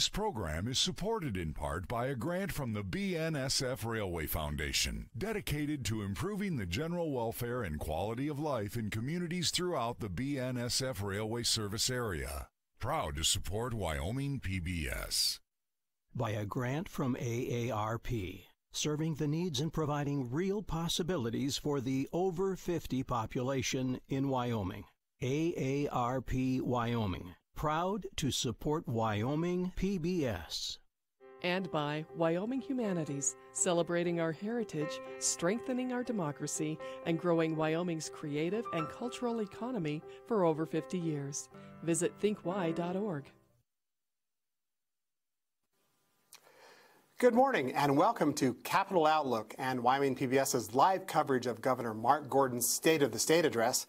This program is supported in part by a grant from the BNSF Railway Foundation, dedicated to improving the general welfare and quality of life in communities throughout the BNSF Railway service area. Proud to support Wyoming PBS. By a grant from AARP, serving the needs and providing real possibilities for the over 50 population in Wyoming. AARP Wyoming, proud to support Wyoming PBS. And by Wyoming Humanities, celebrating our heritage, strengthening our democracy, and growing Wyoming's creative and cultural economy for over 50 years. Visit thinkwy.org. Good morning and welcome to Capital Outlook and Wyoming PBS's live coverage of Governor Mark Gordon's State of the State address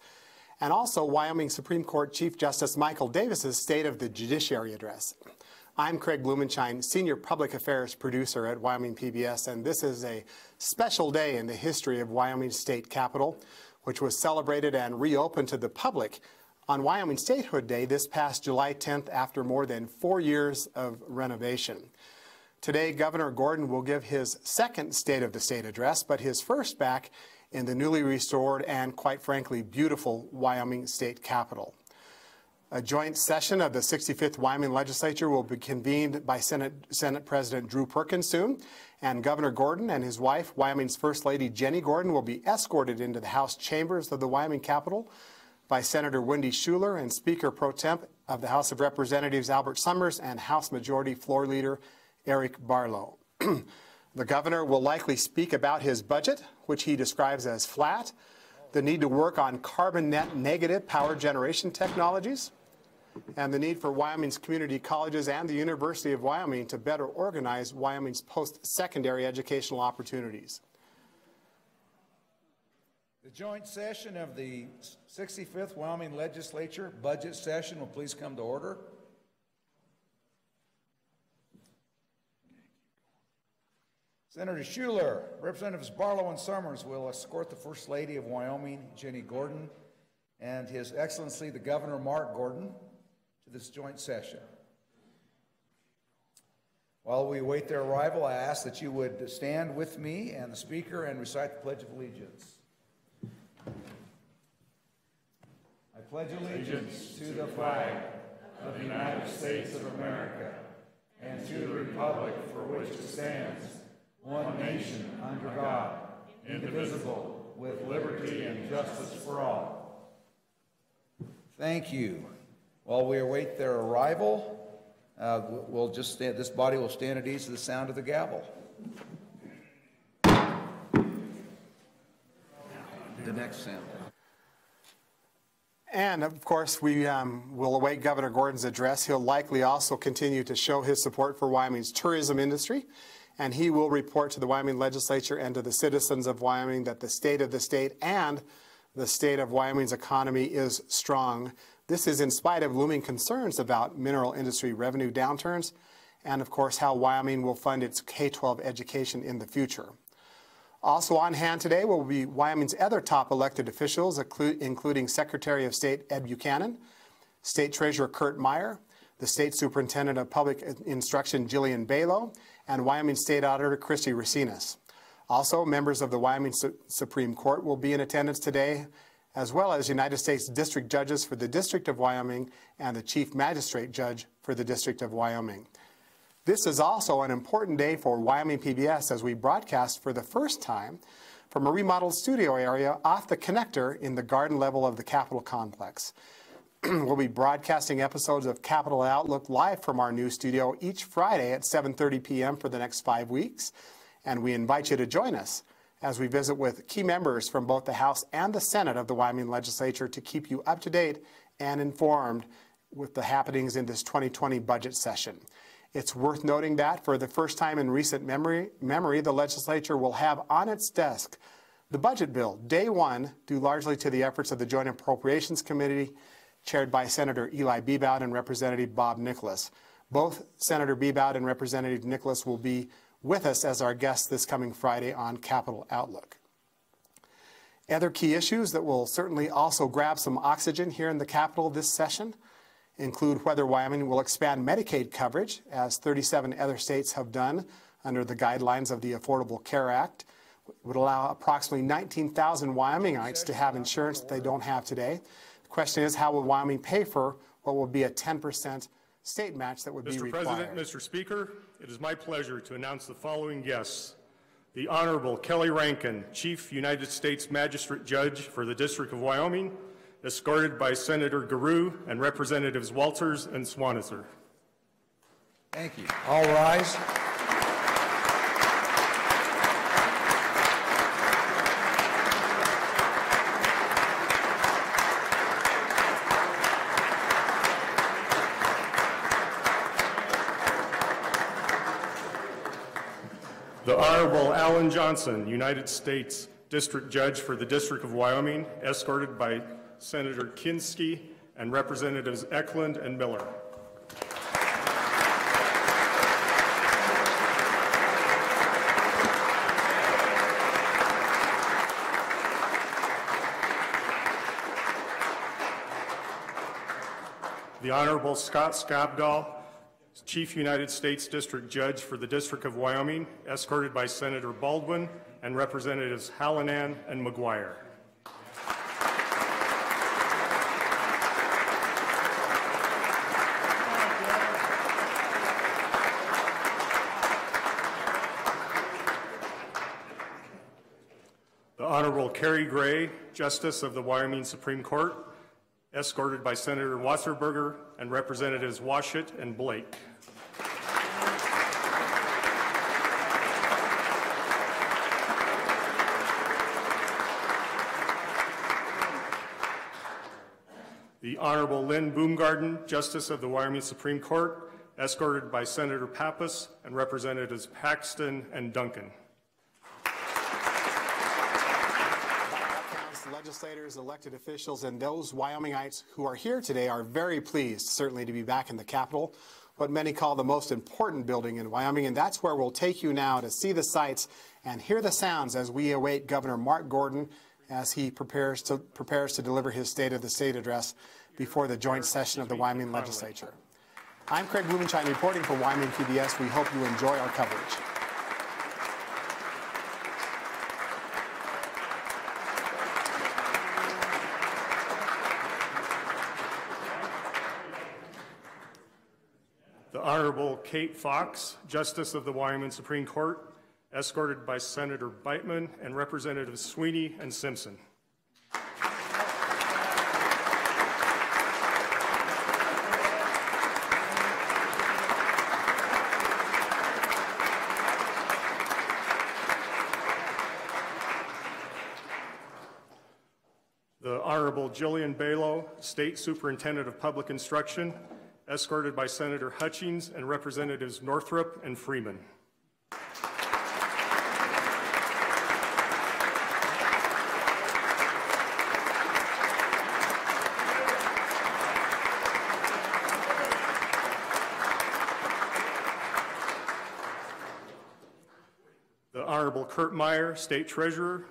and also Wyoming Supreme Court Chief Justice Michael Davis's State of the Judiciary address. I'm Craig Blumenshine, Senior Public Affairs Producer at Wyoming PBS, and this is a special day in the history of Wyoming State Capitol, which was celebrated and reopened to the public on Wyoming Statehood Day this past July 10th after more than four years of renovation. Today, Governor Gordon will give his second State of the State address, but his first back in the newly restored and, quite frankly, beautiful Wyoming State Capitol. A joint session of the 65th Wyoming Legislature will be convened by Senate, Senate President Drew Perkins soon, and Governor Gordon and his wife, Wyoming's First Lady Jenny Gordon, will be escorted into the House chambers of the Wyoming Capitol by Senator Wendy Schuler and Speaker Pro Temp of the House of Representatives Albert Sommers and House Majority Floor Leader Eric Barlow. the governor will likely speak about his budget, which he describes as flat, the need to work on carbon net negative power generation technologies, and the need for Wyoming's community colleges and the University of Wyoming to better organize Wyoming's post-secondary educational opportunities. The joint session of the 65th Wyoming Legislature budget session will please come to order. Senator Schuler, Representatives Barlow and Sommers will escort the First Lady of Wyoming, Jenny Gordon, and His Excellency the Governor Mark Gordon to this joint session. While we await their arrival, I ask that you would stand with me and the Speaker and recite the Pledge of Allegiance. I pledge allegiance to the flag of the United States of America and to the republic for which it stands one nation under God, indivisible, with liberty and justice for all. Thank you. While we await their arrival, uh, we'll just stand, this body will stand at ease to the sound of the gavel. The next sound. And of course, we um, will await Governor Gordon's address. He'll likely also continue to show his support for Wyoming's tourism industry and he will report to the Wyoming legislature and to the citizens of Wyoming that the state of the state and the state of Wyoming's economy is strong. This is in spite of looming concerns about mineral industry revenue downturns and, of course, how Wyoming will fund its K-12 education in the future. Also on hand today will be Wyoming's other top elected officials, including Secretary of State Ed Buchanan, State Treasurer Curt Meier, the State Superintendent of Public Instruction Jillian Balow, and Wyoming State Auditor Kristi Racines. Also, members of the Wyoming Su Supreme Court will be in attendance today, as well as United States District Judges for the District of Wyoming and the Chief Magistrate Judge for the District of Wyoming. This is also an important day for Wyoming PBS as we broadcast for the first time from a remodeled studio area off the connector in the garden level of the Capitol complex. we'll be broadcasting episodes of Capital Outlook live from our new studio each Friday at 7:30 p.m. for the next 5 weeks, and we invite you to join us as we visit with key members from both the House and the Senate of the Wyoming Legislature to keep you up to date and informed with the happenings in this 2020 budget session. It's worth noting that for the first time in recent memory, memory the legislature will have on its desk the budget bill day one, due largely to the efforts of the Joint Appropriations Committee chaired by Senator Eli Bebout and Representative Bob Nicholas. Both Senator Bebout and Representative Nicholas will be with us as our guests this coming Friday on Capital Outlook. Other key issues that will certainly also grab some oxygen here in the Capitol this session include whether Wyoming will expand Medicaid coverage, as 37 other states have done under the guidelines of the Affordable Care Act. It would allow approximately 19,000 Wyomingites to have insurance that they don't have today. The question is, how will Wyoming pay for what will be a 10% state match that would Mr. be required? Mr. President, Mr. Speaker, it is my pleasure to announce the following guests. The Honorable Kelly Rankin, Chief United States Magistrate Judge for the District of Wyoming, escorted by Senator Gierau and Representatives Walters and Zwonitzer. Thank you. All rise. The Honorable Alan Johnson, United States District Judge for the District of Wyoming, escorted by Senator Kinskey and Representatives Eklund and Miller. The Honorable Scott Skavdahl, Chief United States District Judge for the District of Wyoming, escorted by Senator Baldwin and Representatives Hallinan and McGuire. The Honorable Kari Gray, Justice of the Wyoming Supreme Court, escorted by Senator Wasserburger and Representatives Washit and Blake. The Honorable Lynne Boomgaarden, Justice of the Wyoming Supreme Court, escorted by Senator Pappas and Representatives Paxton and Duncan. legislators, elected officials, and those Wyomingites who are here today are very pleased, certainly, to be back in the Capitol, what many call the most important building in Wyoming. And that's where we'll take you now to see the sights and hear the sounds as we await Governor Mark Gordon as he prepares to, prepares to deliver his State of the State address before the joint session of the Wyoming legislature. I'm Craig Blumenshine reporting for Wyoming PBS. We hope you enjoy our coverage. The Honorable Kate Fox, Justice of the Wyoming Supreme Court, escorted by Senator Biteman and Representatives Sweeney and Simpson. The Honorable Jillian Balow, State Superintendent of Public Instruction, escorted by Senator Hutchings and Representatives Northrup and Freeman. The Honorable Curt Meier, State Treasurer,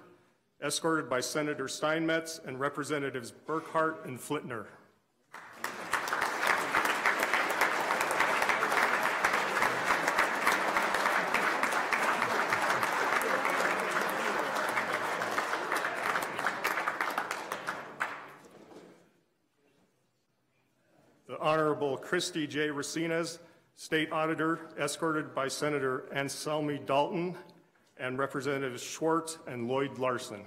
escorted by Senator Steinmetz and Representatives Burkhart and Flitner. The Honorable Kristi J. Racines, State Auditor, escorted by Senator Anselmi Dalton and Representatives Schwartz and Lloyd Larsen.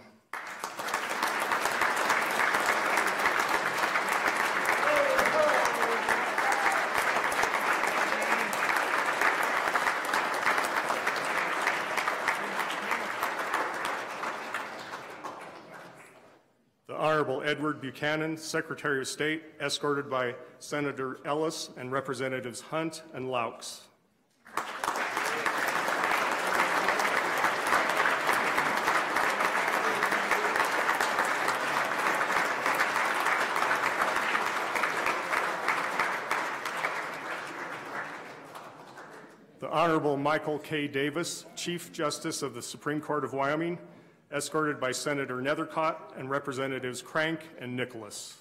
The Honorable Edward Buchanan, Secretary of State, escorted by Senator Ellis and Representatives Hunt and Laux. The Honorable Michael K. Davis, Chief Justice of the Supreme Court of Wyoming, escorted by Senator Nethercott and Representatives Crank and Nicholas.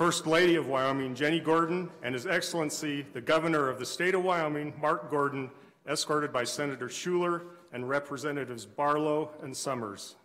First Lady of Wyoming, Jenny Gordon, and His Excellency, the Governor of the State of Wyoming, Mark Gordon, escorted by Senator Schuler and Representatives Barlow and Sommers.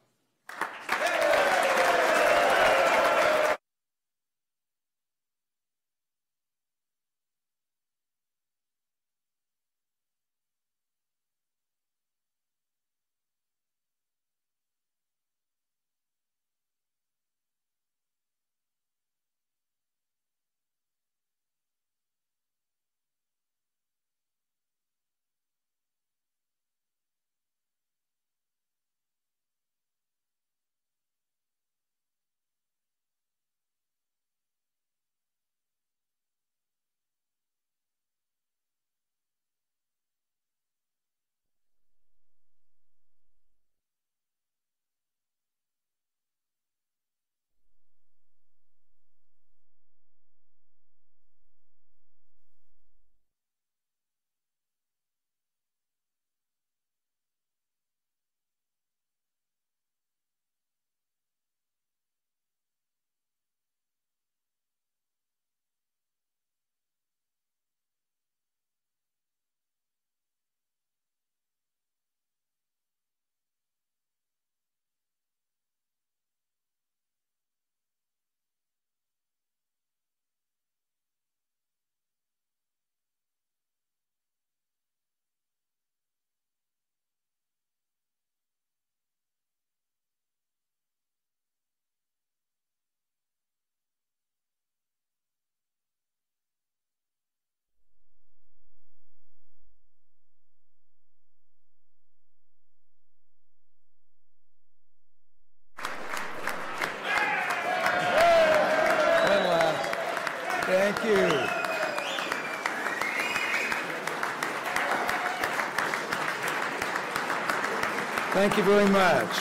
Thank you very much.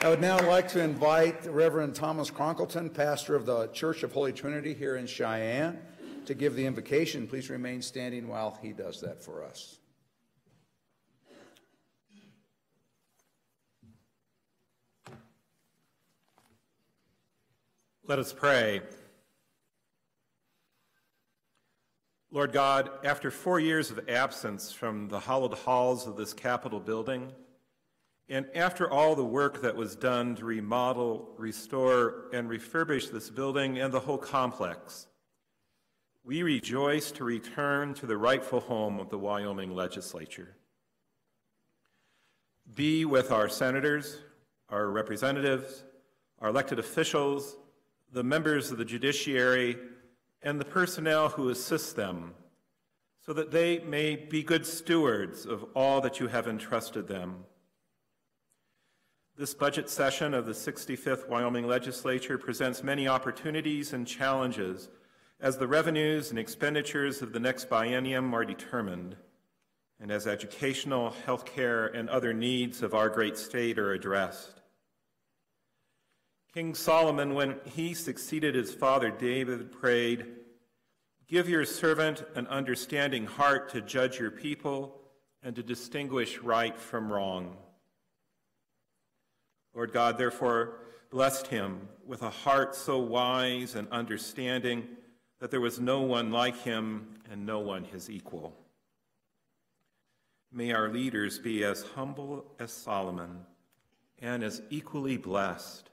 I would now like to invite Reverend Thomas Cronkleton, pastor of the Church of Holy Trinity here in Cheyenne, to give the invocation. Please remain standing while he does that for us. Let us pray. Lord God, after four years of absence from the hallowed halls of this Capitol building, and after all the work that was done to remodel, restore, and refurbish this building and the whole complex, we rejoice to return to the rightful home of the Wyoming legislature. Be with our senators, our representatives, our elected officials, the members of the judiciary, and the personnel who assist them, so that they may be good stewards of all that you have entrusted them. This budget session of the 65th Wyoming Legislature presents many opportunities and challenges as the revenues and expenditures of the next biennium are determined, and as educational, healthcare, and other needs of our great state are addressed. King Solomon, when he succeeded his father David, prayed, Give your servant an understanding heart to judge your people and to distinguish right from wrong. Lord God, therefore, blessed him with a heart so wise and understanding that there was no one like him and no one his equal. May our leaders be as humble as Solomon and as equally blessed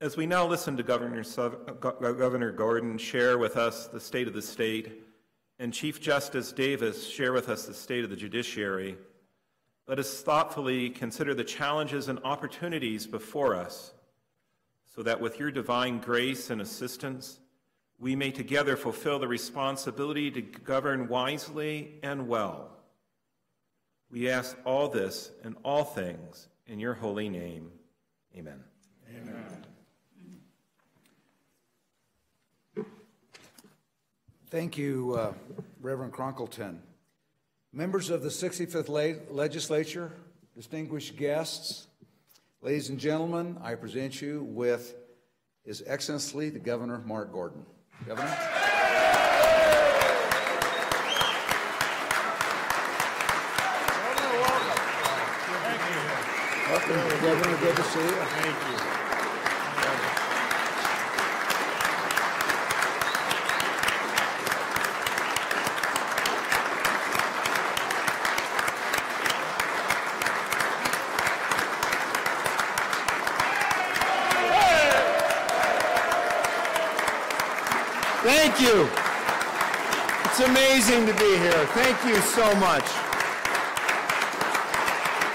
as we now listen to Governor, Governor Gordon share with us the state of the state and Chief Justice Davis share with us the state of the judiciary, let us thoughtfully consider the challenges and opportunities before us so that with your divine grace and assistance, we may together fulfill the responsibility to govern wisely and well. We ask all this and all things in your holy name. Amen. Amen. Thank you, uh, Reverend Cronkleton. Members of the 65th Le- Legislature, distinguished guests, ladies and gentlemen, I present you with His Excellency the Governor Mark Gordon. Governor. Welcome. Thank you. Welcome, Governor. Good to see you. Thank you. Thank you. It's amazing to be here. Thank you so much.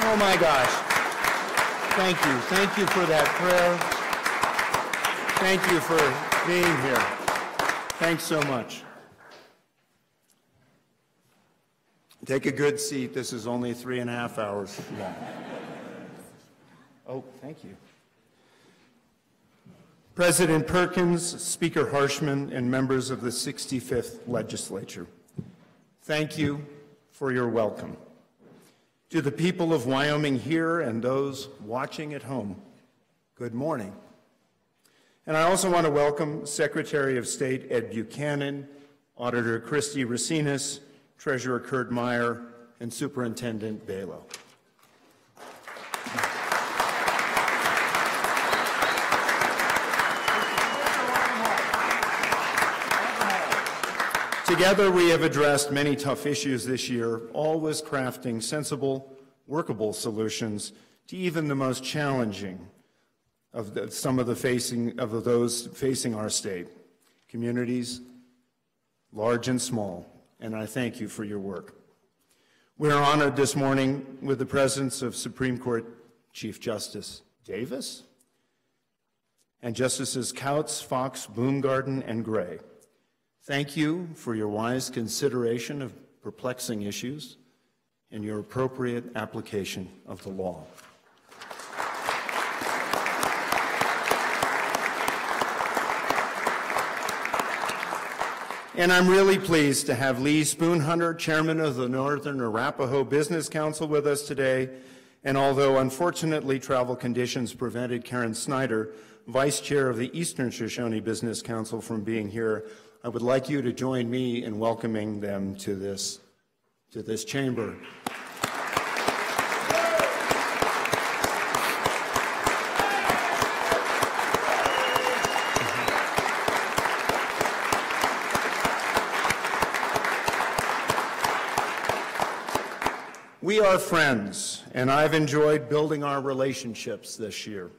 Oh my gosh. Thank you. Thank you for that prayer. Thank you for being here. Thanks so much. Take a good seat. This is only three and a half hours long. Oh, thank you. President Perkins, Speaker Harshman, and members of the 65th Legislature, thank you for your welcome. To the people of Wyoming here and those watching at home, good morning. And I also want to welcome Secretary of State Ed Buchanan, Auditor Kristi Racines, Treasurer Curt Meier, and Superintendent Balow. Together, we have addressed many tough issues this year, always crafting sensible, workable solutions to even the most challenging of the, some of the facing of those facing our state, communities, large and small. And I thank you for your work. We are honored this morning with the presence of Supreme Court Chief Justice Davis and Justices Kautz, Fox, Boomgaarden, and Gray. Thank you for your wise consideration of perplexing issues and your appropriate application of the law. And I'm really pleased to have Lee Spoonhunter, chairman of the Northern Arapaho Business Council, with us today. And although unfortunately travel conditions prevented Karen Snyder, vice chair of the Eastern Shoshone Business Council, from being here, I would like you to join me in welcoming them to this, to this chamber. We are friends, and I've enjoyed building our relationships this year.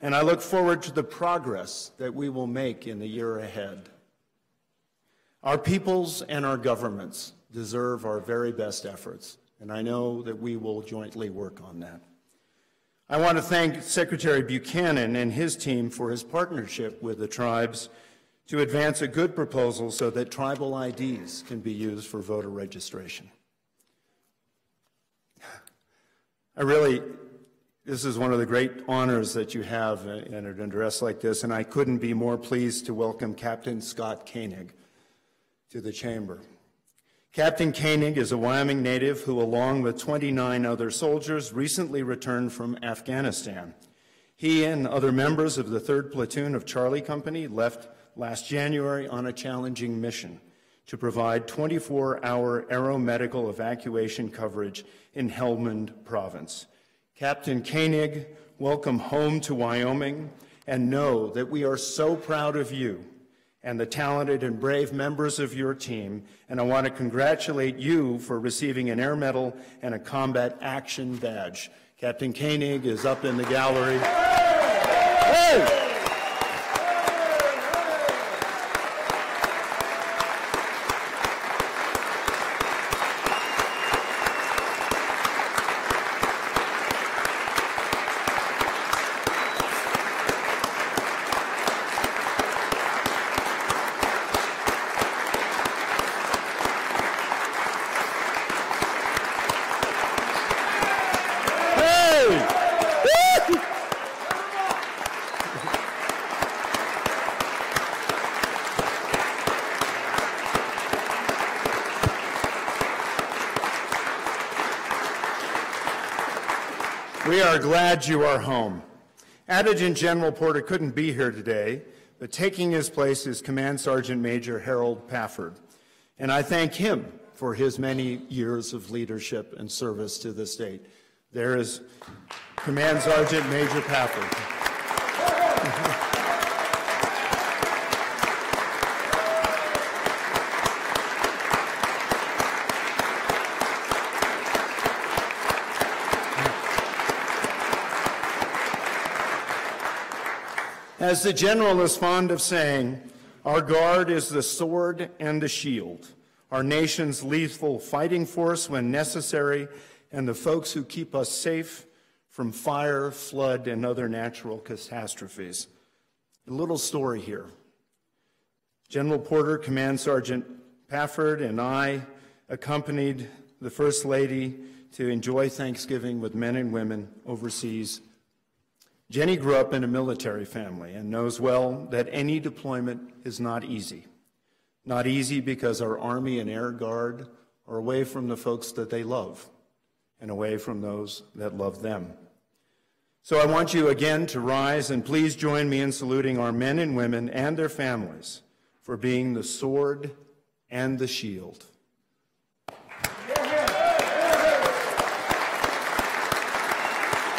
And I look forward to the progress that we will make in the year ahead. Our peoples and our governments deserve our very best efforts, and I know that we will jointly work on that. I want to thank Secretary Buchanan and his team for his partnership with the tribes to advance a good proposal so that tribal IDs can be used for voter registration. I really, this is one of the great honors that you have in an address like this, and I couldn't be more pleased to welcome Captain Scott Koenig to the chamber. Captain Koenig is a Wyoming native who, along with 29 other soldiers, recently returned from Afghanistan. He and other members of the 3rd Platoon of Charlie Company left last January on a challenging mission to provide 24-hour aeromedical evacuation coverage in Helmand Province. Captain Koenig, welcome home to Wyoming, and know that we are so proud of you and the talented and brave members of your team. And I want to congratulate you for receiving an Air Medal and a Combat Action Badge. Captain Koenig is up in the gallery. Hey! We are glad you are home. Adjutant General Porter couldn't be here today, but taking his place is Command Sergeant Major Harold Pafford. And I thank him for his many years of leadership and service to the state. There is Command Sergeant Major Pafford. As the general is fond of saying, Our Guard is the sword and the shield, our nation's lethal fighting force when necessary, and the folks who keep us safe from fire, flood, and other natural catastrophes. A little story here. General Porter, Command Sergeant Pafford, and I accompanied the First Lady to enjoy Thanksgiving with men and women overseas. Jenny grew up in a military family and knows well that any deployment is not easy. Not easy because our Army and Air Guard are away from the folks that they love and away from those that love them. So I want you again to rise and please join me in saluting our men and women and their families for being the sword and the shield.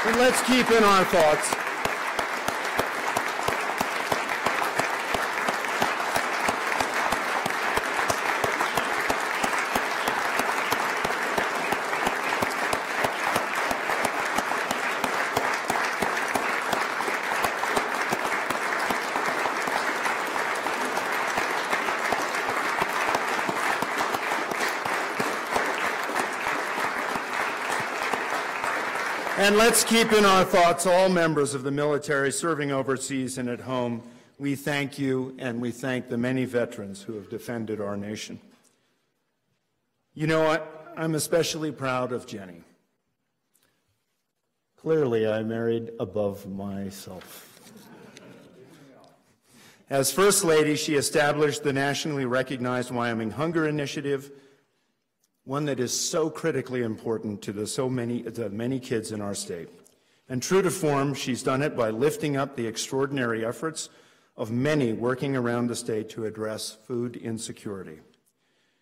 And let's keep in our thoughts And let's keep in our thoughts all members of the military serving overseas and at home. We thank you and we thank the many veterans who have defended our nation. You know what? I'm especially proud of Jenny. Clearly, I married above myself. As First Lady, she established the nationally recognized Wyoming Hunger Initiative one that is so critically important to the so many, the many kids in our state. And true to form, she's done it by lifting up the extraordinary efforts of many working around the state to address food insecurity.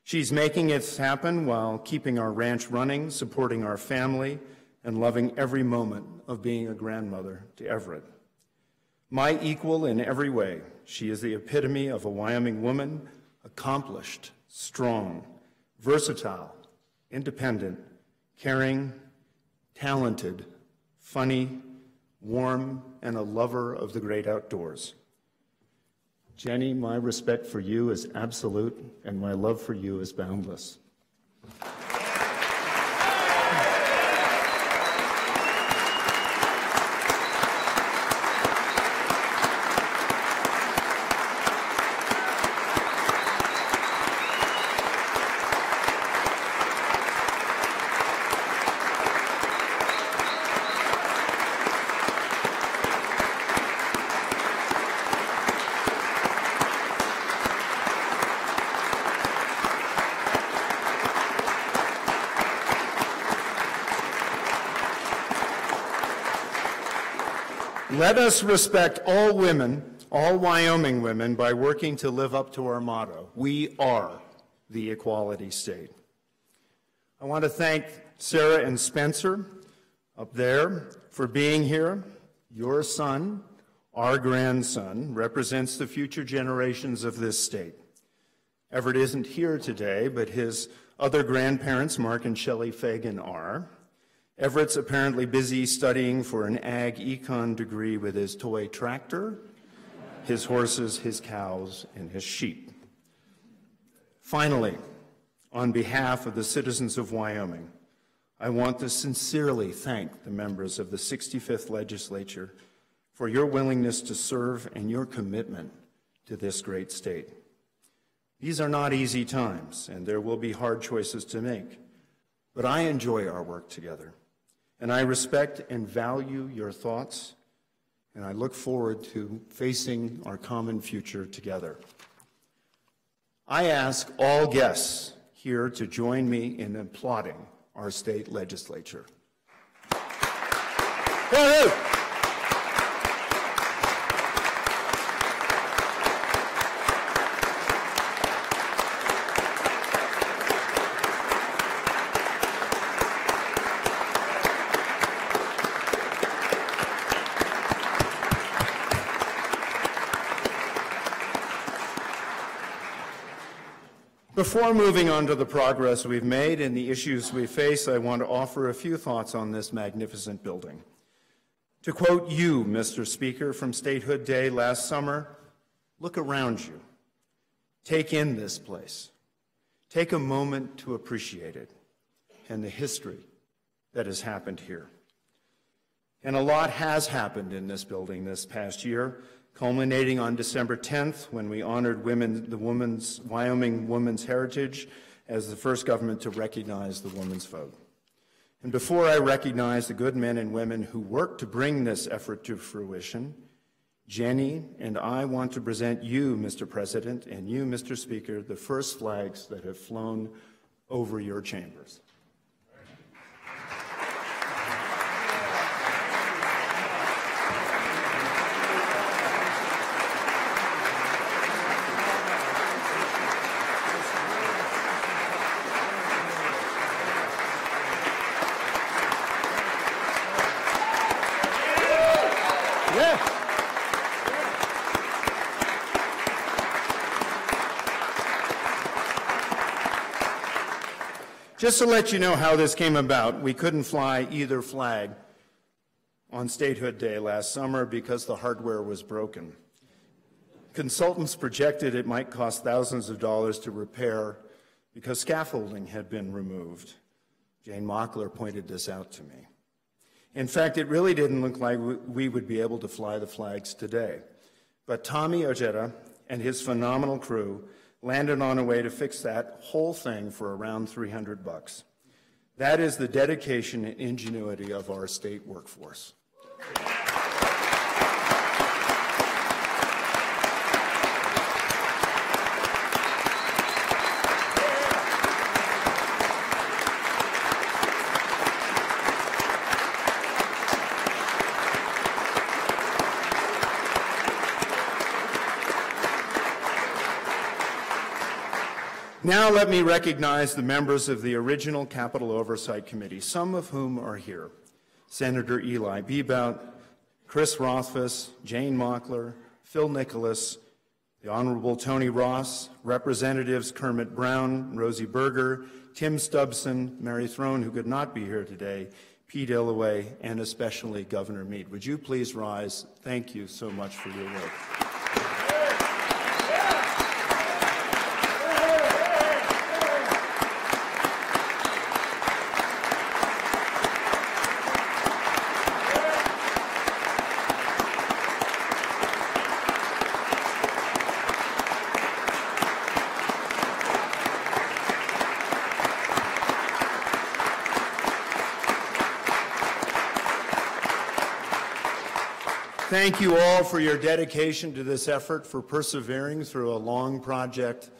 She's making it happen while keeping our ranch running, supporting our family, and loving every moment of being a grandmother to Everett. My equal in every way, she is the epitome of a Wyoming woman, accomplished, strong, versatile, independent, caring, talented, funny, warm, and a lover of the great outdoors. Jenny, my respect for you is absolute, and my love for you is boundless. Let us respect all women, all Wyoming women, by working to live up to our motto We are the equality state. I want to thank Sarah and Spencer up there for being here. Your son, our grandson, represents the future generations of this state. Everett isn't here today, but his other grandparents, Mark and Shelley Fagan, are. Everett's apparently busy studying for an ag econ degree with his toy tractor, his horses, his cows, and his sheep. Finally, on behalf of the citizens of Wyoming, I want to sincerely thank the members of the 65th Legislature for your willingness to serve and your commitment to this great state. These are not easy times, and there will be hard choices to make, but I enjoy our work together and I respect and value your thoughts, and I look forward to facing our common future together. I ask all guests here to join me in applauding our state legislature. Before moving on to the progress we've made and the issues we face, I want to offer a few thoughts on this magnificent building. To quote you, Mr. Speaker, from Statehood Day last summer, look around you. Take in this place. Take a moment to appreciate it and the history that has happened here. And a lot has happened in this building this past year, culminating on December 10th when we honored women, the woman's, Wyoming Women's Heritage as the first government to recognize the woman's vote. And before I recognize the good men and women who worked to bring this effort to fruition, Jenny and I want to present you, Mr. President, and you, Mr. Speaker, the first flags that have flown over your chambers. Just to let you know how this came about, we couldn't fly either flag on Statehood Day last summer because the hardware was broken. Consultants projected it might cost thousands of dollars to repair because scaffolding had been removed. Jane Mockler pointed this out to me. In fact, it really didn't look like we would be able to fly the flags today. But Tommy Ojeda and his phenomenal crew landed on a way to fix that whole thing for around 300 bucks. That is the dedication and ingenuity of our state workforce. Now let me recognize the members of the original Capital Oversight Committee, some of whom are here. Senator Eli Bebout, Chris Rothfuss, Jane Mockler, Phil Nicholas, the Honorable Tony Ross, Representatives Kermit Brown, Rosie Berger, Tim Stubson, Mary Throne, who could not be here today, Pete Illoway, and especially Governor Mead. Would you please rise? Thank you so much for your work. Thank you all for your dedication to this effort, for persevering through a long project.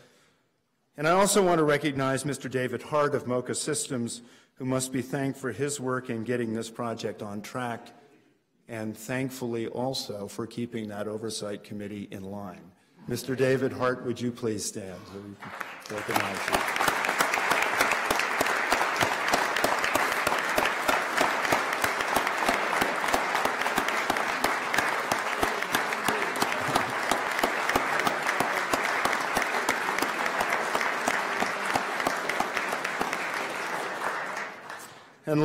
And I also want to recognize Mr. David Hart of MoCA Systems, who must be thanked for his work in getting this project on track, and thankfully also for keeping that oversight committee in line. Mr. David Hart, would you please stand so we can recognize you?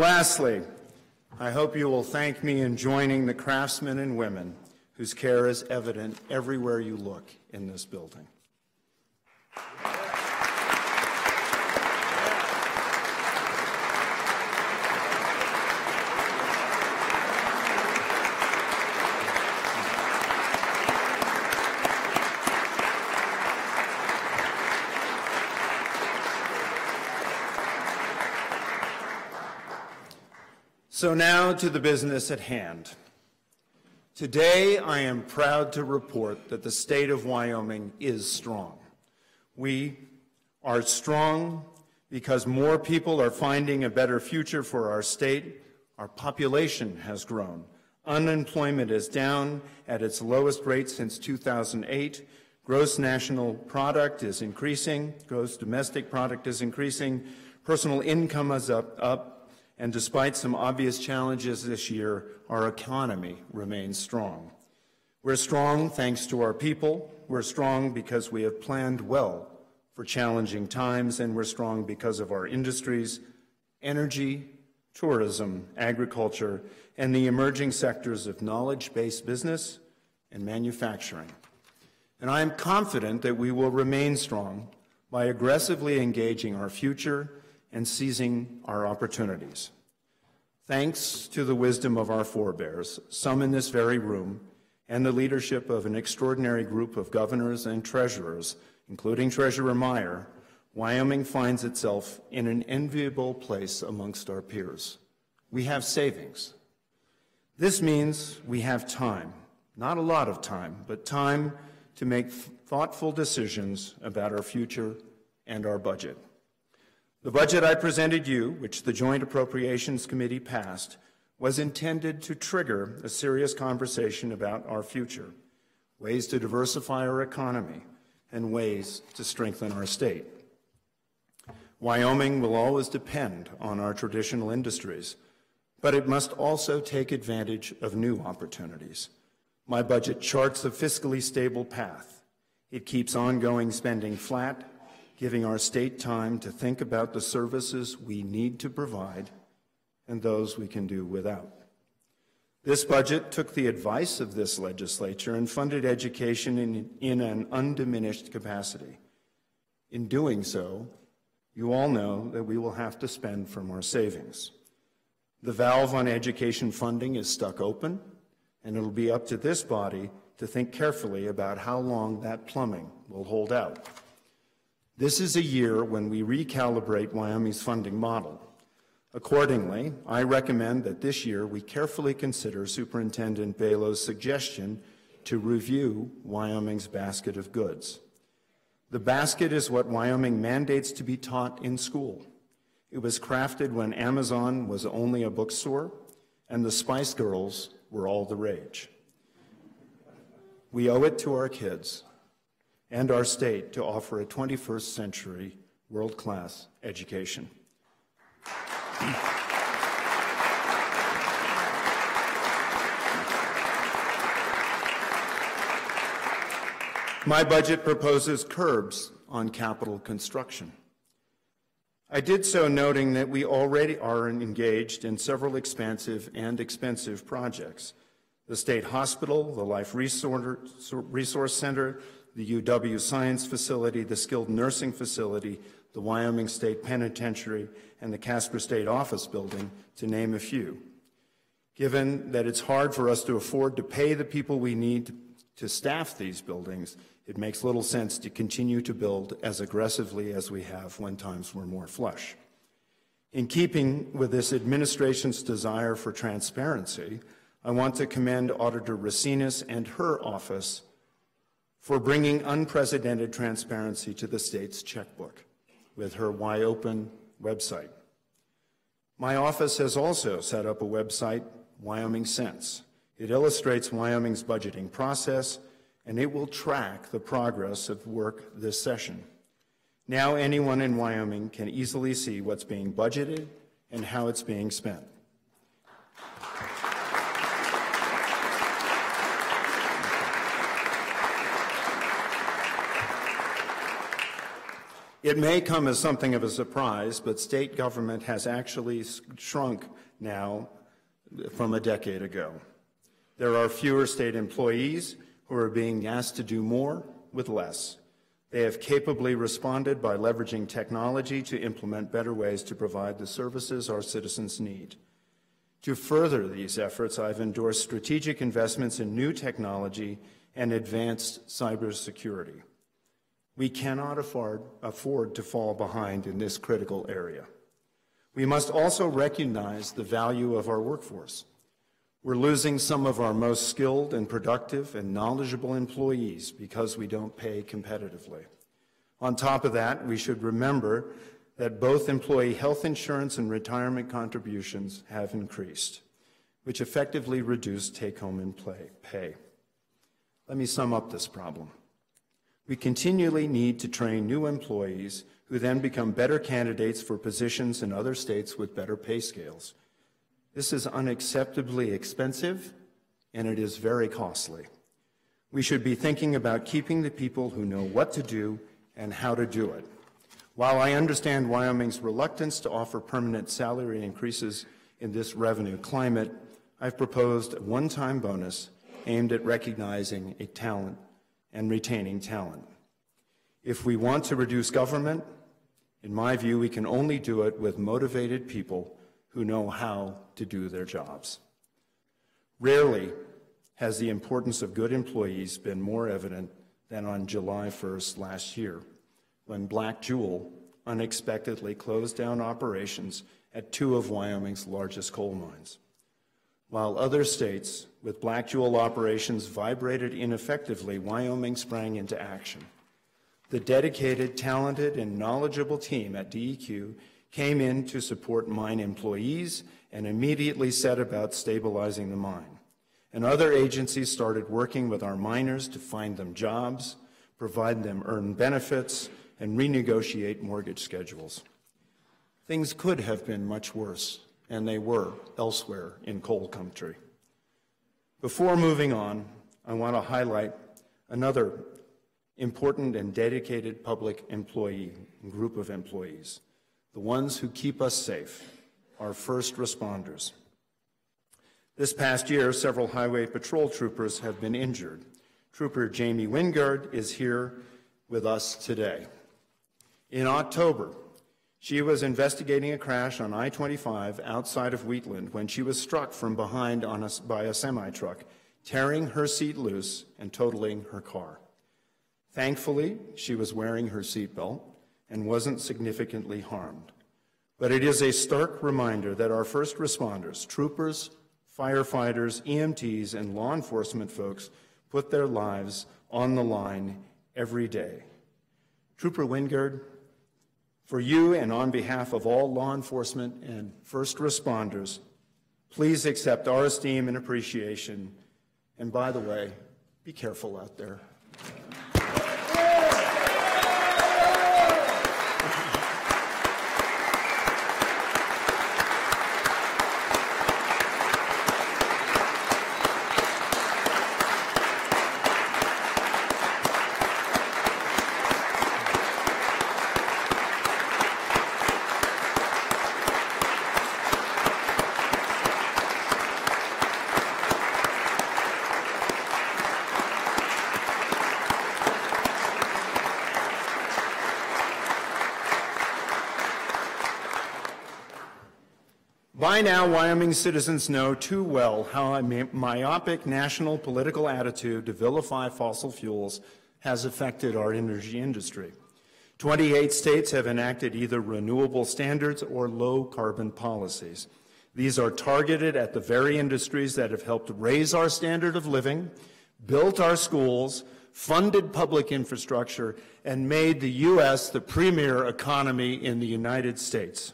Lastly, I hope you will thank me in joining the craftsmen and women whose care is evident everywhere you look in this building. So now to the business at hand. Today, I am proud to report that the state of Wyoming is strong. We are strong because more people are finding a better future for our state. Our population has grown. Unemployment is down at its lowest rate since 2008. Gross national product is increasing. Gross domestic product is increasing. Personal income is up, up and despite some obvious challenges this year, our economy remains strong. We're strong thanks to our people. We're strong because we have planned well for challenging times, and we're strong because of our industries, energy, tourism, agriculture, and the emerging sectors of knowledge-based business and manufacturing. And I am confident that we will remain strong by aggressively engaging our future and seizing our opportunities. Thanks to the wisdom of our forebears, some in this very room, and the leadership of an extraordinary group of governors and treasurers, including Treasurer Meier, Wyoming finds itself in an enviable place amongst our peers. We have savings. This means we have time, not a lot of time, but time to make thoughtful decisions about our future and our budget. The budget I presented you, which the Joint Appropriations Committee passed, was intended to trigger a serious conversation about our future, ways to diversify our economy, and ways to strengthen our state. Wyoming will always depend on our traditional industries, but it must also take advantage of new opportunities. My budget charts a fiscally stable path. It keeps ongoing spending flat, giving our state time to think about the services we need to provide and those we can do without. This budget took the advice of this legislature and funded education in, in an undiminished capacity. In doing so, you all know that we will have to spend from our savings. The valve on education funding is stuck open, and it'll be up to this body to think carefully about how long that plumbing will hold out. This is a year when we recalibrate Wyoming's funding model. Accordingly, I recommend that this year we carefully consider Superintendent Balow's suggestion to review Wyoming's basket of goods. The basket is what Wyoming mandates to be taught in school. It was crafted when Amazon was only a bookstore and the Spice Girls were all the rage. We owe it to our kids and our state to offer a 21st century world class education. My budget proposes curbs on capital construction. I did so noting that we already are engaged in several expansive and expensive projects. The State Hospital, the Life Resource Center, the UW Science Facility, the Skilled Nursing Facility, the Wyoming State Penitentiary, and the Casper State Office Building, to name a few. Given that it's hard for us to afford to pay the people we need to staff these buildings, it makes little sense to continue to build as aggressively as we have when times were more flush. In keeping with this administration's desire for transparency, I want to commend Auditor Racines and her office for bringing unprecedented transparency to the state's checkbook with her WYOpen website. My office has also set up a website, Wyoming Sense. It illustrates Wyoming's budgeting process and it will track the progress of work this session. Now anyone in Wyoming can easily see what's being budgeted and how it's being spent. It may come as something of a surprise, but state government has actually shrunk now from a decade ago. There are fewer state employees, who are being asked to do more with less. They have capably responded by leveraging technology to implement better ways to provide the services our citizens need. To further these efforts, I've endorsed strategic investments in new technology and advanced cybersecurity. We cannot afford, afford to fall behind in this critical area. We must also recognize the value of our workforce. We're losing some of our most skilled and productive and knowledgeable employees because we don't pay competitively. On top of that, we should remember that both employee health insurance and retirement contributions have increased, which effectively reduce take-home and pay. Let me sum up this problem. We continually need to train new employees who then become better candidates for positions in other states with better pay scales. This is unacceptably expensive and it is very costly. We should be thinking about keeping the people who know what to do and how to do it. While I understand Wyoming's reluctance to offer permanent salary increases in this revenue climate, I've proposed a one-time bonus aimed at recognizing a talent and retaining talent. If we want to reduce government, in my view, we can only do it with motivated people who know how to do their jobs. Rarely has the importance of good employees been more evident than on July 1st last year, when Black Jewel unexpectedly closed down operations at two of Wyoming's largest coal mines. While other states with Black Jewel operations vibrated ineffectively, Wyoming sprang into action. The dedicated, talented, and knowledgeable team at DEQ came in to support mine employees and immediately set about stabilizing the mine. And other agencies started working with our miners to find them jobs, provide them earned benefits, and renegotiate mortgage schedules. Things could have been much worse, and they were elsewhere in coal country. Before moving on, I want to highlight another important and dedicated public employee group of employees, the ones who keep us safe, our first responders. This past year, several highway patrol troopers have been injured. Trooper Jamie Wingard is here with us today. In October, she was investigating a crash on I 25 outside of Wheatland when she was struck from behind a, by a semi truck, tearing her seat loose and totaling her car. Thankfully, she was wearing her seatbelt and wasn't significantly harmed. But it is a stark reminder that our first responders, troopers, firefighters, EMTs, and law enforcement folks put their lives on the line every day. Trooper Wingard, for you and on behalf of all law enforcement and first responders, please accept our esteem and appreciation. And by the way, be careful out there. By now, Wyoming citizens know too well how a myopic national political attitude to vilify fossil fuels has affected our energy industry. 28 states have enacted either renewable standards or low carbon policies. These are targeted at the very industries that have helped raise our standard of living, built our schools, funded public infrastructure, and made the U.S. the premier economy in the United States.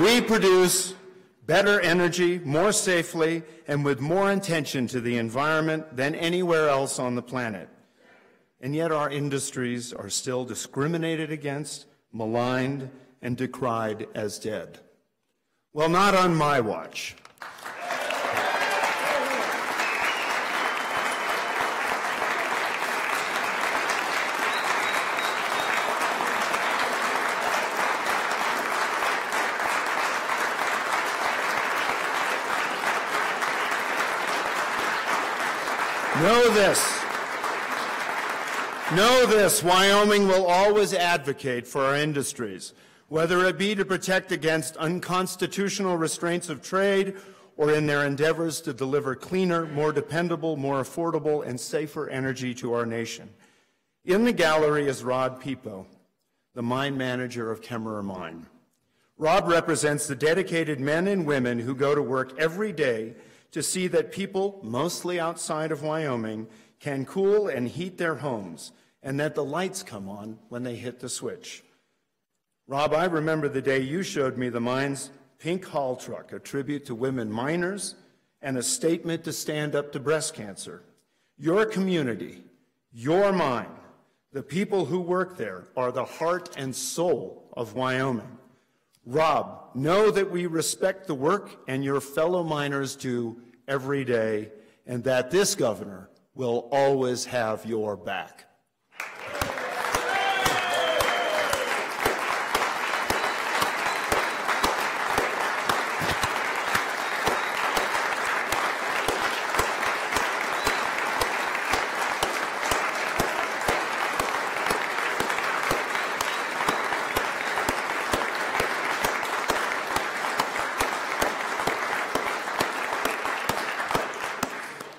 We produce better energy more safely and with more attention to the environment than anywhere else on the planet. And yet our industries are still discriminated against, maligned, and decried as dead. Well, not on my watch. Know this. Know this, Wyoming will always advocate for our industries, whether it be to protect against unconstitutional restraints of trade or in their endeavors to deliver cleaner, more dependable, more affordable, and safer energy to our nation. In the gallery is Rob Pipo, the mine manager of Kemmerer Mine. Rob represents the dedicated men and women who go to work every day to see that people, mostly outside of Wyoming, can cool and heat their homes and that the lights come on when they hit the switch. Rob, I remember the day you showed me the mine's pink haul truck, a tribute to women miners and a statement to stand up to breast cancer. Your community, your mine, the people who work there are the heart and soul of Wyoming. Rob, know that we respect the work and your fellow miners do every day, and that this governor will always have your back.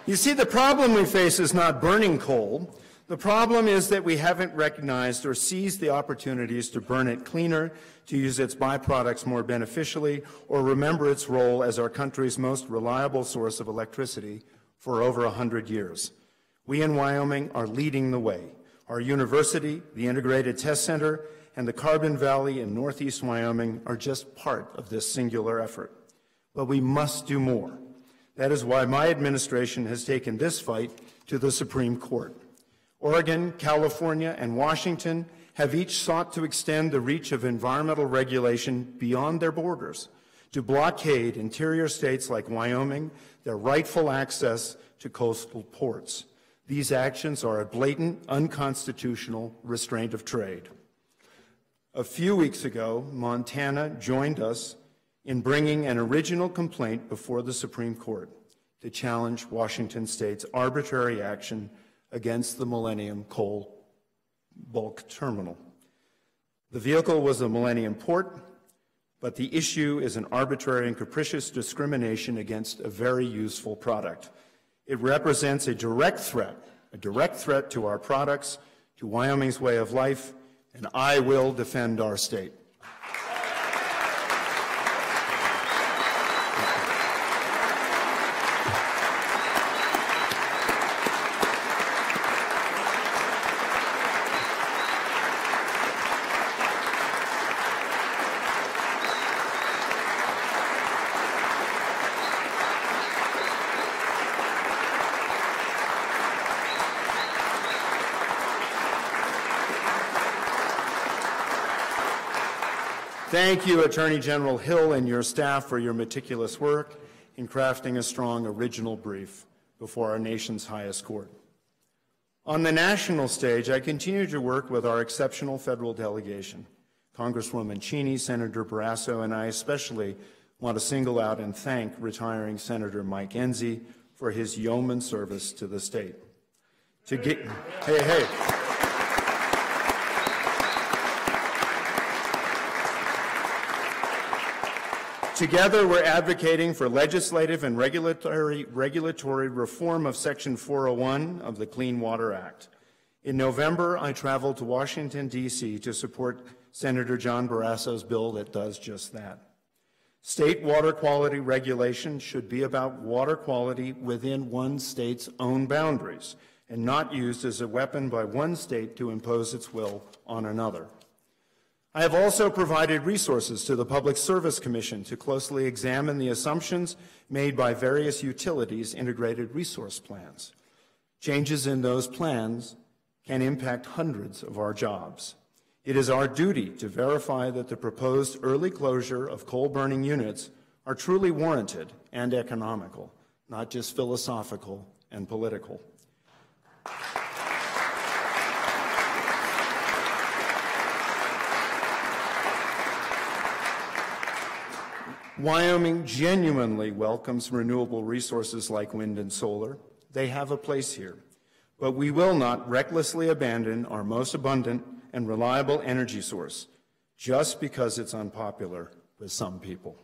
You see, the problem we face is not burning coal. The problem is that we haven't recognized or seized the opportunities to burn it cleaner, to use its byproducts more beneficially, or remember its role as our country's most reliable source of electricity for over 100 years. We in Wyoming are leading the way. Our university, the Integrated Test Center, and the Carbon Valley in northeast Wyoming are just part of this singular effort. But we must do more. That is why my administration has taken this fight to the Supreme Court. Oregon, California, and Washington have each sought to extend the reach of environmental regulation beyond their borders to blockade interior states like Wyoming their rightful access to coastal ports. These actions are a blatant, unconstitutional restraint of trade. A few weeks ago, Montana joined us in bringing an original complaint before the Supreme Court to challenge Washington state's arbitrary action against the Millennium Coal Bulk Terminal. The vehicle was a Millennium Port, but the issue is an arbitrary and capricious discrimination against a very useful product. It represents a direct threat, a direct threat to our products, to Wyoming's way of life, and I will defend our state. Thank you, Attorney General Hill and your staff for your meticulous work in crafting a strong original brief before our nation's highest court. On the national stage, I continue to work with our exceptional federal delegation. Congresswoman Cheney, Senator Barrasso, and I especially want to single out and thank retiring Senator Mike Enzi for his yeoman service to the state. To get, hey, hey. Together, we're advocating for legislative and regulatory, regulatory reform of Section 401 of the Clean Water Act. In November, I traveled to Washington, D.C. to support Senator John Barrasso's bill that does just that. State water quality regulation should be about water quality within one state's own boundaries and not used as a weapon by one state to impose its will on another. I have also provided resources to the Public Service Commission to closely examine the assumptions made by various utilities' integrated resource plans. Changes in those plans can impact hundreds of our jobs. It is our duty to verify that the proposed early closure of coal burning units are truly warranted and economical, not just philosophical and political. Wyoming genuinely welcomes renewable resources like wind and solar. They have a place here. But we will not recklessly abandon our most abundant and reliable energy source just because it's unpopular with some people.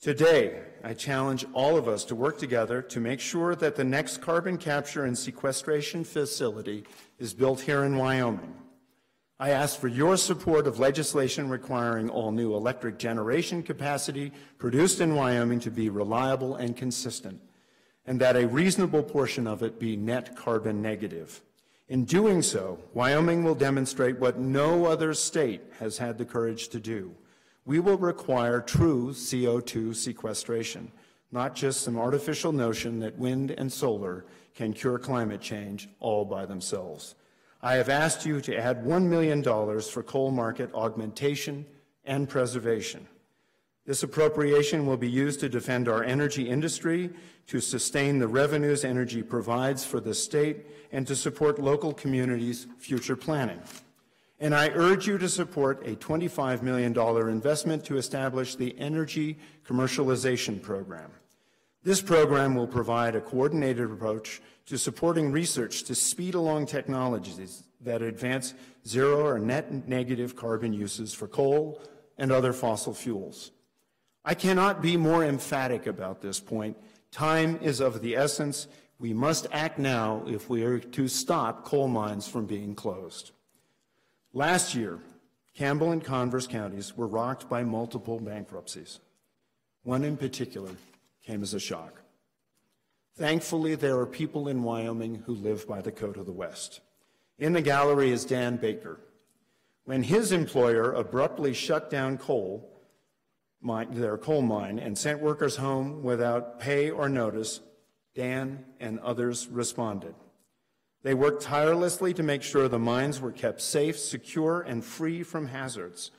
Today, I challenge all of us to work together to make sure that the next carbon capture and sequestration facility is built here in Wyoming. I ask for your support of legislation requiring all new electric generation capacity produced in Wyoming to be reliable and consistent, and that a reasonable portion of it be net carbon negative. In doing so, Wyoming will demonstrate what no other state has had the courage to do. We will require true CO2 sequestration, not just some artificial notion that wind and solar can cure climate change all by themselves. I have asked you to add $1 million for coal market augmentation and preservation. This appropriation will be used to defend our energy industry, to sustain the revenues energy provides for the state, and to support local communities' future planning. And I urge you to support a $25 million investment to establish the Energy Commercialization Program. This program will provide a coordinated approach to supporting research to speed along technologies that advance zero or net negative carbon uses for coal and other fossil fuels. I cannot be more emphatic about this point. Time is of the essence. We must act now if we are to stop coal mines from being closed. Last year, Campbell and Converse counties were rocked by multiple bankruptcies. One in particular came as a shock. Thankfully, there are people in Wyoming who live by the code of the West. In the gallery is Dan Baker. When his employer abruptly shut down coal, mine, their coal mine, and sent workers home without pay or notice, Dan and others responded. They worked tirelessly to make sure the mines were kept safe, secure, and free from hazards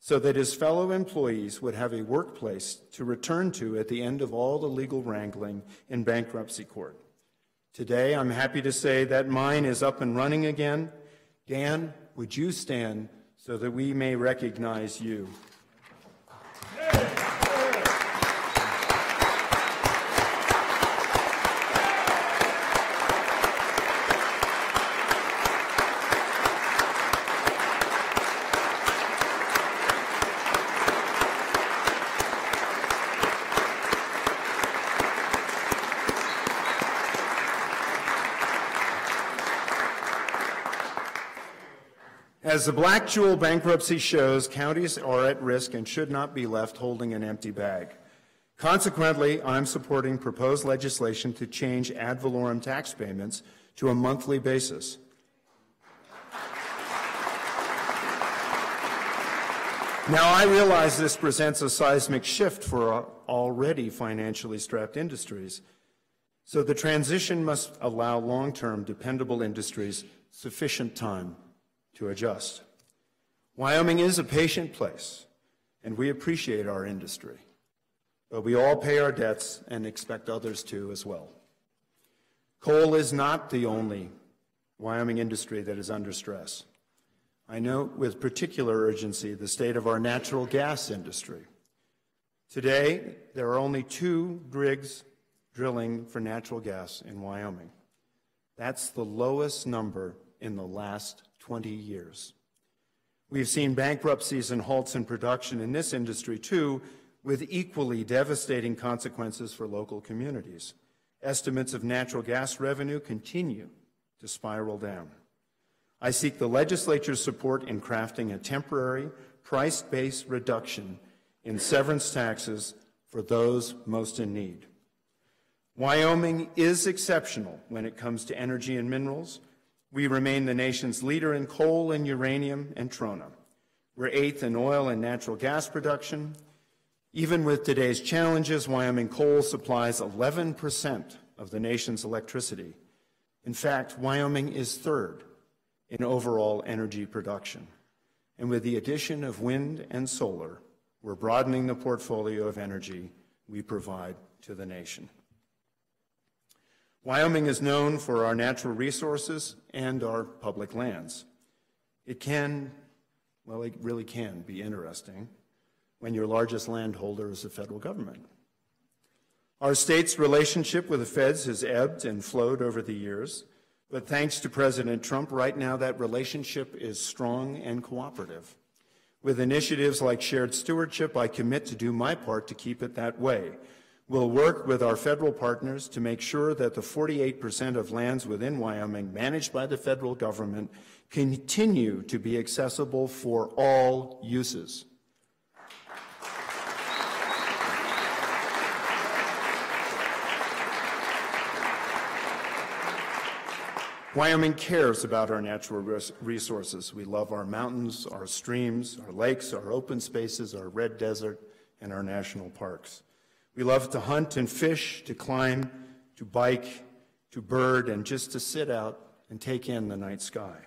so that his fellow employees would have a workplace to return to at the end of all the legal wrangling in bankruptcy court. Today, I'm happy to say that mine is up and running again. Dan, would you stand so that we may recognize you? As the Black Jewel bankruptcy shows, counties are at risk and should not be left holding an empty bag. Consequently, I'm supporting proposed legislation to change ad valorem tax payments to a monthly basis. Now, I realize this presents a seismic shift for already financially strapped industries, so the transition must allow long term, dependable industries sufficient time to adjust. Wyoming is a patient place, and we appreciate our industry, but we all pay our debts and expect others to as well. Coal is not the only Wyoming industry that is under stress. I note with particular urgency the state of our natural gas industry. Today, there are only two rigs drilling for natural gas in Wyoming. That's the lowest number in the last 20 years. We've seen bankruptcies and halts in production in this industry too, with equally devastating consequences for local communities. Estimates of natural gas revenue continue to spiral down. I seek the legislature's support in crafting a temporary, price based reduction in severance taxes for those most in need. Wyoming is exceptional when it comes to energy and minerals, we remain the nation's leader in coal and uranium and trona. We're eighth in oil and natural gas production. Even with today's challenges, Wyoming coal supplies 11% of the nation's electricity. In fact, Wyoming is third in overall energy production. And with the addition of wind and solar, we're broadening the portfolio of energy we provide to the nation. Wyoming is known for our natural resources and our public lands. It can, well, it really can be interesting when your largest landholder is the federal government. Our state's relationship with the feds has ebbed and flowed over the years, but thanks to President Trump, right now that relationship is strong and cooperative. With initiatives like shared stewardship, I commit to do my part to keep it that way We'll work with our federal partners to make sure that the 48% of lands within Wyoming managed by the federal government continue to be accessible for all uses. Wyoming cares about our natural resources. We love our mountains, our streams, our lakes, our open spaces, our red desert, and our national parks. We love to hunt and fish, to climb, to bike, to bird, and just to sit out and take in the night sky.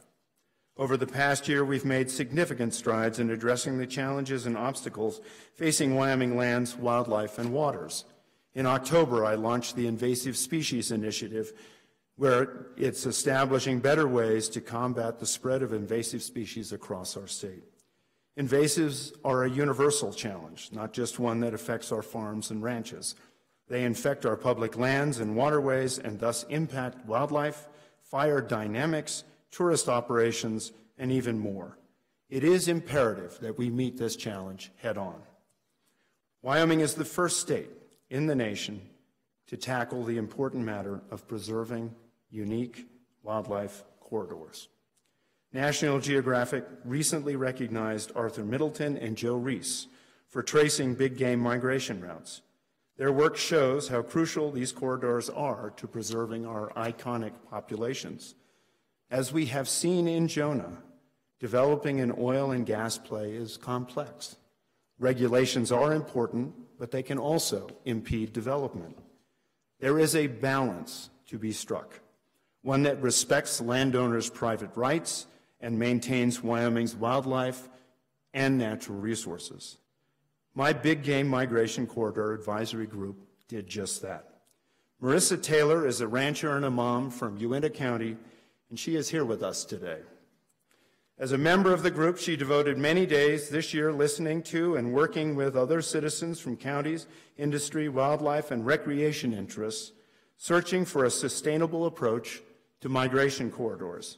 Over the past year, we've made significant strides in addressing the challenges and obstacles facing Wyoming lands, wildlife, and waters. In October, I launched the Invasive Species Initiative, where it's establishing better ways to combat the spread of invasive species across our state. Invasives are a universal challenge, not just one that affects our farms and ranches. They infect our public lands and waterways and thus impact wildlife, fire dynamics, tourist operations, and even more. It is imperative that we meet this challenge head on. Wyoming is the first state in the nation to tackle the important matter of preserving unique wildlife corridors. National Geographic recently recognized Arthur Middleton and Joe Riis for tracing big game migration routes. Their work shows how crucial these corridors are to preserving our iconic populations. As we have seen in Jonah, developing an oil and gas play is complex. Regulations are important, but they can also impede development. There is a balance to be struck, one that respects landowners' private rights and maintains Wyoming's wildlife and natural resources. My Big Game Migration Corridor Advisory Group did just that. Marissa Taylor is a rancher and a mom from Uinta County, and she is here with us today. As a member of the group, she devoted many days this year listening to and working with other citizens from counties, industry, wildlife, and recreation interests, searching for a sustainable approach to migration corridors.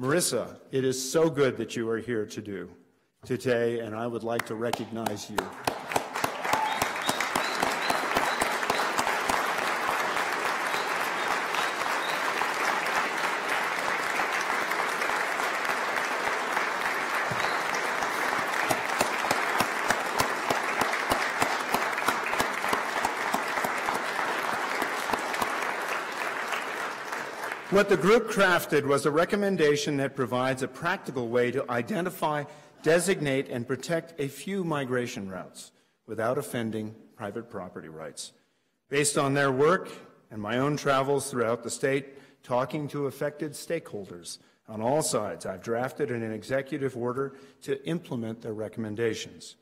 Marissa, it is so good that you are here to do today, and I would like to recognize you. What the group crafted was a recommendation that provides a practical way to identify, designate, and protect a few migration routes without offending private property rights. Based on their work and my own travels throughout the state, talking to affected stakeholders on all sides, I've drafted an executive order to implement their recommendations.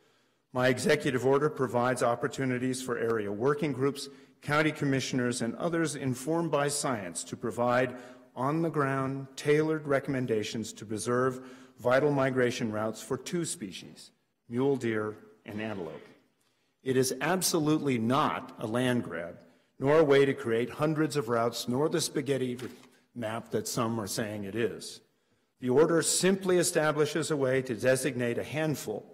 My executive order provides opportunities for area working groups county commissioners, and others informed by science to provide on the ground tailored recommendations to preserve vital migration routes for two species, mule deer and antelope. It is absolutely not a land grab, nor a way to create hundreds of routes, nor the spaghetti map that some are saying it is. The order simply establishes a way to designate a handful,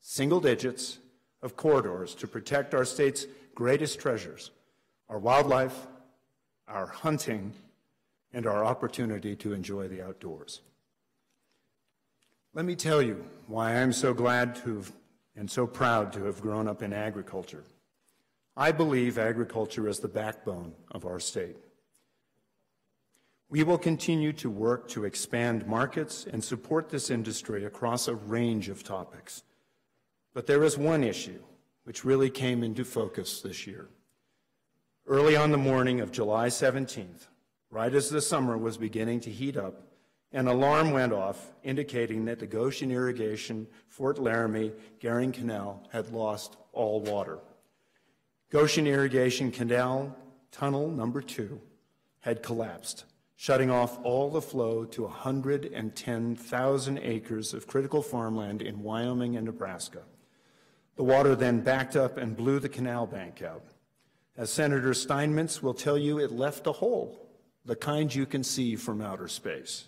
single digits, of corridors to protect our state's greatest treasures our wildlife, our hunting, and our opportunity to enjoy the outdoors. Let me tell you why I'm so glad to have, and so proud to have grown up in agriculture. I believe agriculture is the backbone of our state. We will continue to work to expand markets and support this industry across a range of topics. But there is one issue which really came into focus this year. Early on the morning of July 17th, right as the summer was beginning to heat up, an alarm went off indicating that the Goshen Irrigation Fort Laramie Gering Canal had lost all water. Goshen Irrigation Canal Tunnel number two had collapsed, shutting off all the flow to 110,000 acres of critical farmland in Wyoming and Nebraska. The water then backed up and blew the canal bank out. As Senator Steinmetz will tell you, it left a hole, the kind you can see from outer space.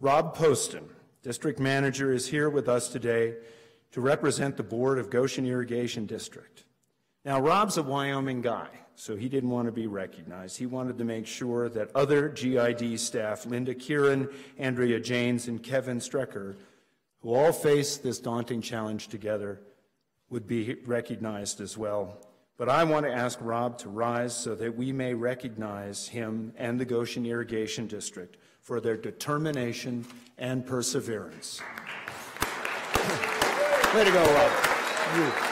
Rob Poston, district manager, is here with us today to represent the board of Goshen Irrigation District. Now, Rob's a Wyoming guy, so he didn't want to be recognized. He wanted to make sure that other GID staff, Linda Kieran, Andrea Janes, and Kevin Strecker, who all faced this daunting challenge together, would be recognized as well. But I want to ask Rob to rise so that we may recognize him and the Goshen Irrigation District for their determination and perseverance. Way to go, Rob. You.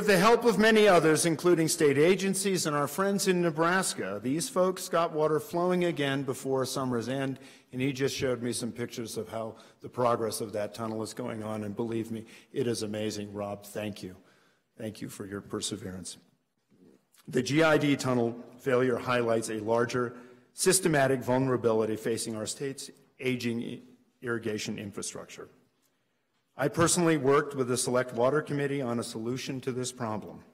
With the help of many others, including state agencies and our friends in Nebraska, these folks got water flowing again before summer's end, and he just showed me some pictures of how the progress of that tunnel is going on, and believe me, it is amazing. Rob, thank you. Thank you for your perseverance. The GID tunnel failure highlights a larger systematic vulnerability facing our state's aging irrigation infrastructure. I personally worked with the Select Water Committee on a solution to this problem.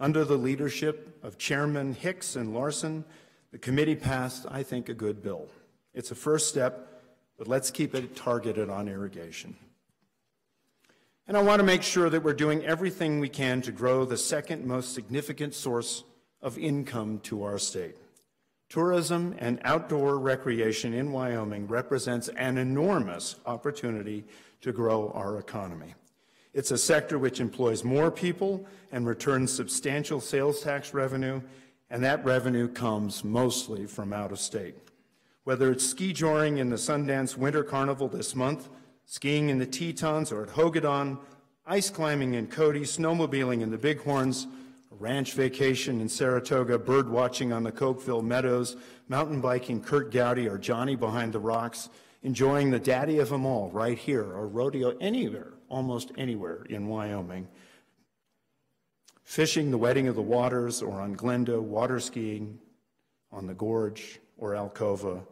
Under the leadership of Chairman Hicks and Larsen, the committee passed, I think, a good bill. It's a first step, but let's keep it targeted on irrigation. And I want to make sure that we're doing everything we can to grow the second most significant source of income to our state. Tourism and outdoor recreation in Wyoming represents an enormous opportunity to grow our economy. It's a sector which employs more people and returns substantial sales tax revenue, and that revenue comes mostly from out of state. Whether it's ski joring in the Sundance Winter Carnival this month, skiing in the Tetons or at Hogadon, ice climbing in Cody, snowmobiling in the Bighorns, ranch vacation in Saratoga, bird watching on the Cokeville Meadows, mountain biking Curt Gowdy or Johnny behind the rocks, enjoying the daddy of them all right here, or rodeo anywhere, almost anywhere in Wyoming. Fishing the Wedding of the Waters or on Glendo, water skiing on the Gorge or Alcova,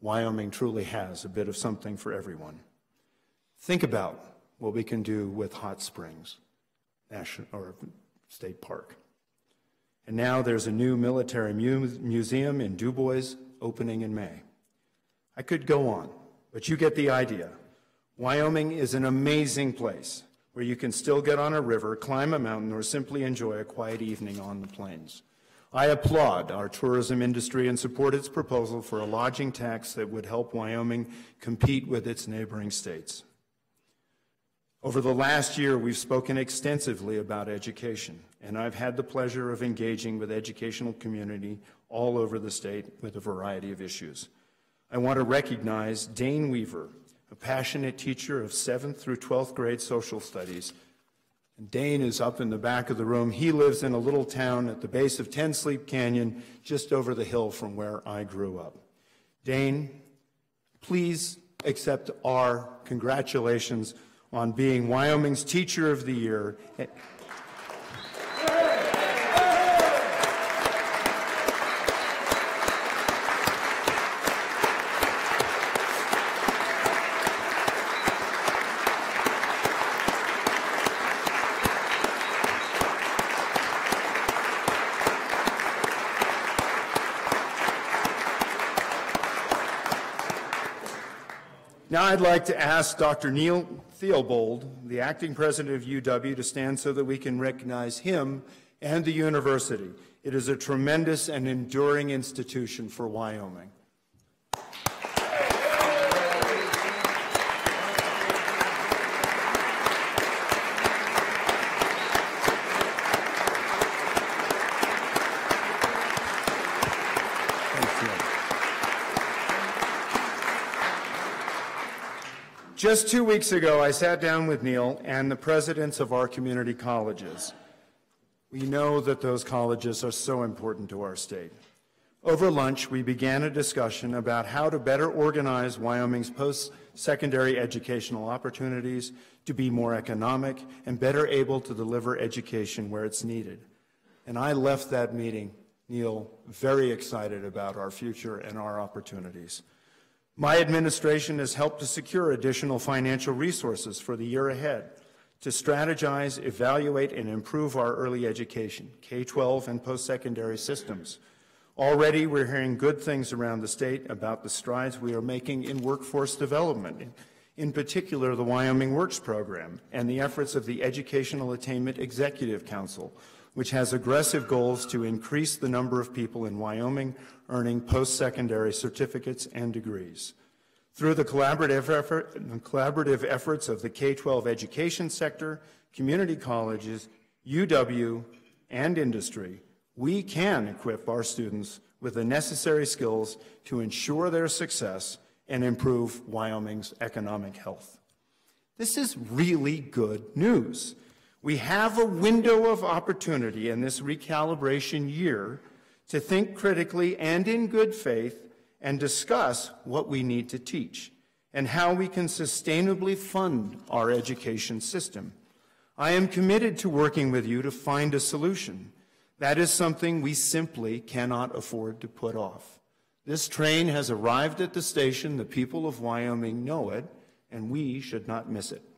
Wyoming truly has a bit of something for everyone. Think about what we can do with Hot Springs National or State Park. And now there's a new military mu museum in Dubois opening in May. I could go on, but you get the idea. Wyoming is an amazing place where you can still get on a river, climb a mountain, or simply enjoy a quiet evening on the plains. I applaud our tourism industry and support its proposal for a lodging tax that would help Wyoming compete with its neighboring states. Over the last year, we've spoken extensively about education, and I've had the pleasure of engaging with educational community all over the state with a variety of issues. I want to recognize Dane Weaver, a passionate teacher of 7th through 12th grade social studies. And Dane is up in the back of the room. He lives in a little town at the base of Ten Sleep Canyon, just over the hill from where I grew up. Dane, please accept our congratulations on being Wyoming's Teacher of the Year. I'd like to ask Dr. Neil Theobald, the acting president of UW, to stand so that we can recognize him and the university. It is a tremendous and enduring institution for Wyoming. Just two weeks ago, I sat down with Neil and the presidents of our community colleges. We know that those colleges are so important to our state. Over lunch, we began a discussion about how to better organize Wyoming's post-secondary educational opportunities to be more economic and better able to deliver education where it's needed. And I left that meeting, Neil, very excited about our future and our opportunities. My administration has helped to secure additional financial resources for the year ahead to strategize, evaluate, and improve our early education, K-12 and post-secondary systems. Already, we're hearing good things around the state about the strides we are making in workforce development, in particular the Wyoming Works program and the efforts of the Educational Attainment Executive Council, which has aggressive goals to increase the number of people in Wyoming earning post-secondary certificates and degrees. Through the collaborative, effort, collaborative efforts of the K-12 education sector, community colleges, UW, and industry, we can equip our students with the necessary skills to ensure their success and improve Wyoming's economic health. This is really good news. We have a window of opportunity in this recalibration year to think critically and in good faith and discuss what we need to teach and how we can sustainably fund our education system. I am committed to working with you to find a solution. That is something we simply cannot afford to put off. This train has arrived at the station. The people of Wyoming know it, and we should not miss it.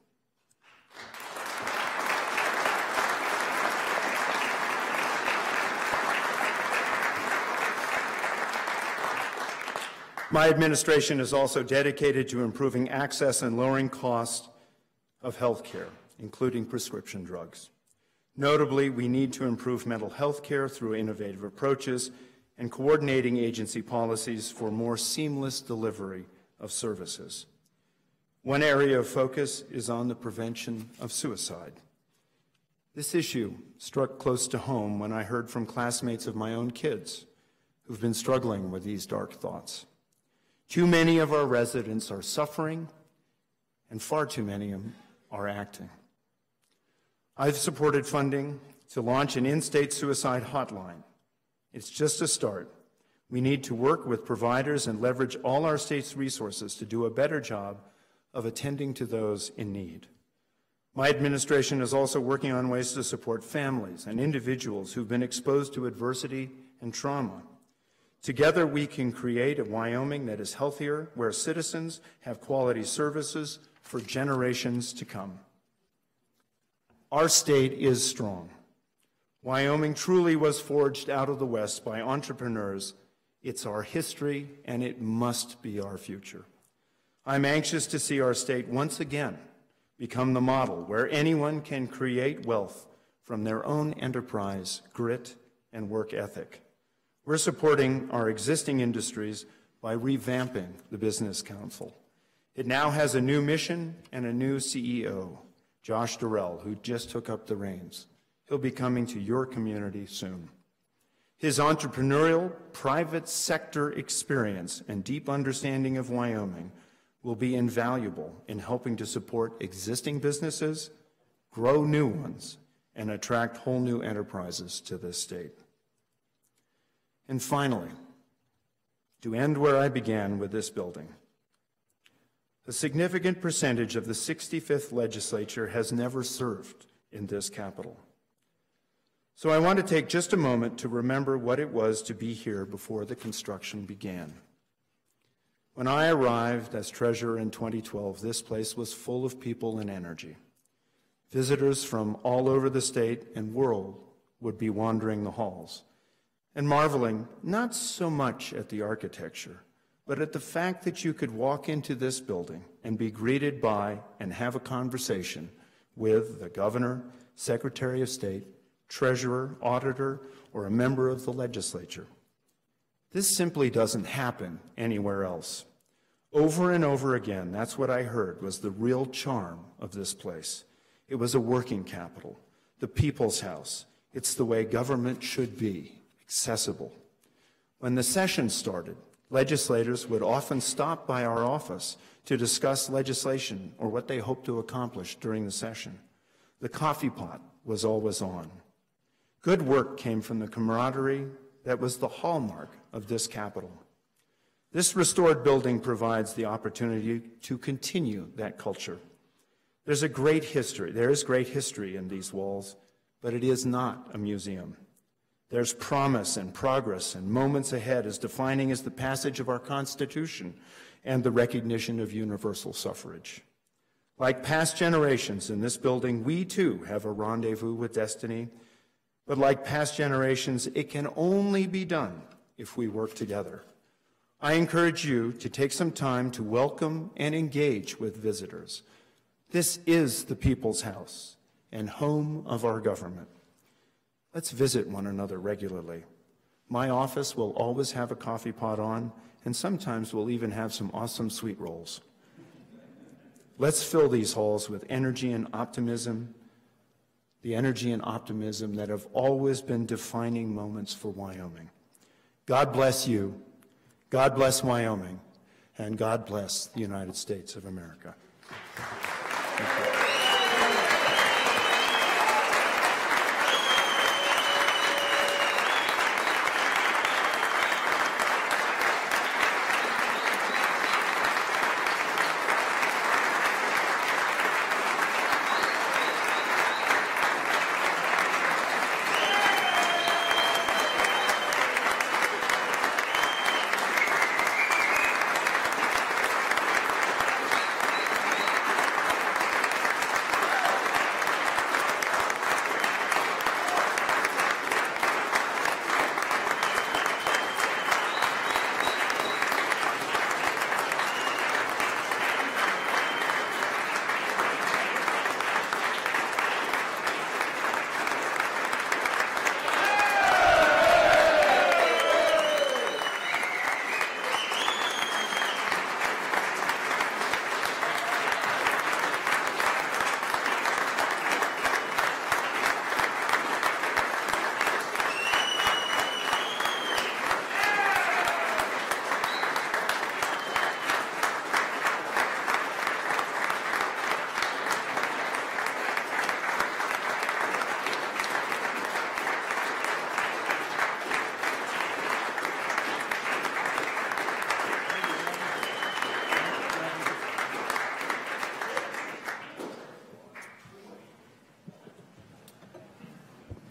My administration is also dedicated to improving access and lowering costs of health care, including prescription drugs. Notably, we need to improve mental health care through innovative approaches and coordinating agency policies for more seamless delivery of services. One area of focus is on the prevention of suicide. This issue struck close to home when I heard from classmates of my own kids who've been struggling with these dark thoughts. Too many of our residents are suffering, and far too many of them are acting. I've supported funding to launch an in state suicide hotline. It's just a start. We need to work with providers and leverage all our state's resources to do a better job of attending to those in need. My administration is also working on ways to support families and individuals who've been exposed to adversity and trauma. Together, we can create a Wyoming that is healthier, where citizens have quality services for generations to come. Our state is strong. Wyoming truly was forged out of the West by entrepreneurs. It's our history, and it must be our future. I'm anxious to see our state once again become the model where anyone can create wealth from their own enterprise, grit, and work ethic. We're supporting our existing industries by revamping the Business Council. It now has a new mission and a new CEO, Josh Dorrell, who just took up the reins. He'll be coming to your community soon. His entrepreneurial, private sector experience and deep understanding of Wyoming will be invaluable in helping to support existing businesses, grow new ones, and attract whole new enterprises to this state. And finally, to end where I began with this building, a significant percentage of the 65th legislature has never served in this capital. So I want to take just a moment to remember what it was to be here before the construction began. When I arrived as treasurer in 2012, this place was full of people and energy. Visitors from all over the state and world would be wandering the halls and marveling not so much at the architecture, but at the fact that you could walk into this building and be greeted by and have a conversation with the governor, secretary of state, treasurer, auditor, or a member of the legislature. This simply doesn't happen anywhere else. Over and over again, that's what I heard was the real charm of this place. It was a working capital, the people's house. It's the way government should be, accessible. When the session started, legislators would often stop by our office to discuss legislation or what they hoped to accomplish during the session. The coffee pot was always on. Good work came from the camaraderie that was the hallmark of this capital. This restored building provides the opportunity to continue that culture. There's a great history. There is great history in these walls, but it is not a museum. There's promise and progress and moments ahead as defining as the passage of our Constitution and the recognition of universal suffrage. Like past generations in this building, we too have a rendezvous with destiny but like past generations, it can only be done if we work together. I encourage you to take some time to welcome and engage with visitors. This is the people's house and home of our government. Let's visit one another regularly. My office will always have a coffee pot on, and sometimes we'll even have some awesome sweet rolls. Let's fill these halls with energy and optimism the energy and optimism that have always been defining moments for Wyoming. God bless you. God bless Wyoming. And God bless the United States of America.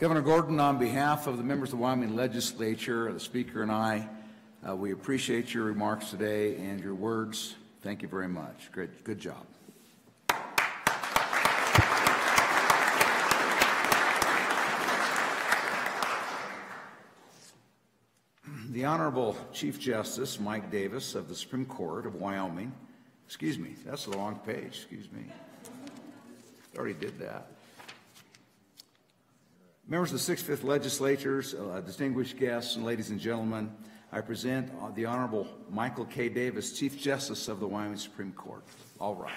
Governor Gordon, on behalf of the members of the Wyoming Legislature, the Speaker, and I, uh, we appreciate your remarks today and your words. Thank you very much. Great, good job. The Honorable Chief Justice Mike Davis of the Supreme Court of Wyoming, excuse me, that's the wrong page, excuse me. Already did that. Members of the 65th Legislatures, uh, distinguished guests, and ladies and gentlemen, I present uh, the Honorable Michael K. Davis, Chief Justice of the Wyoming Supreme Court. All right.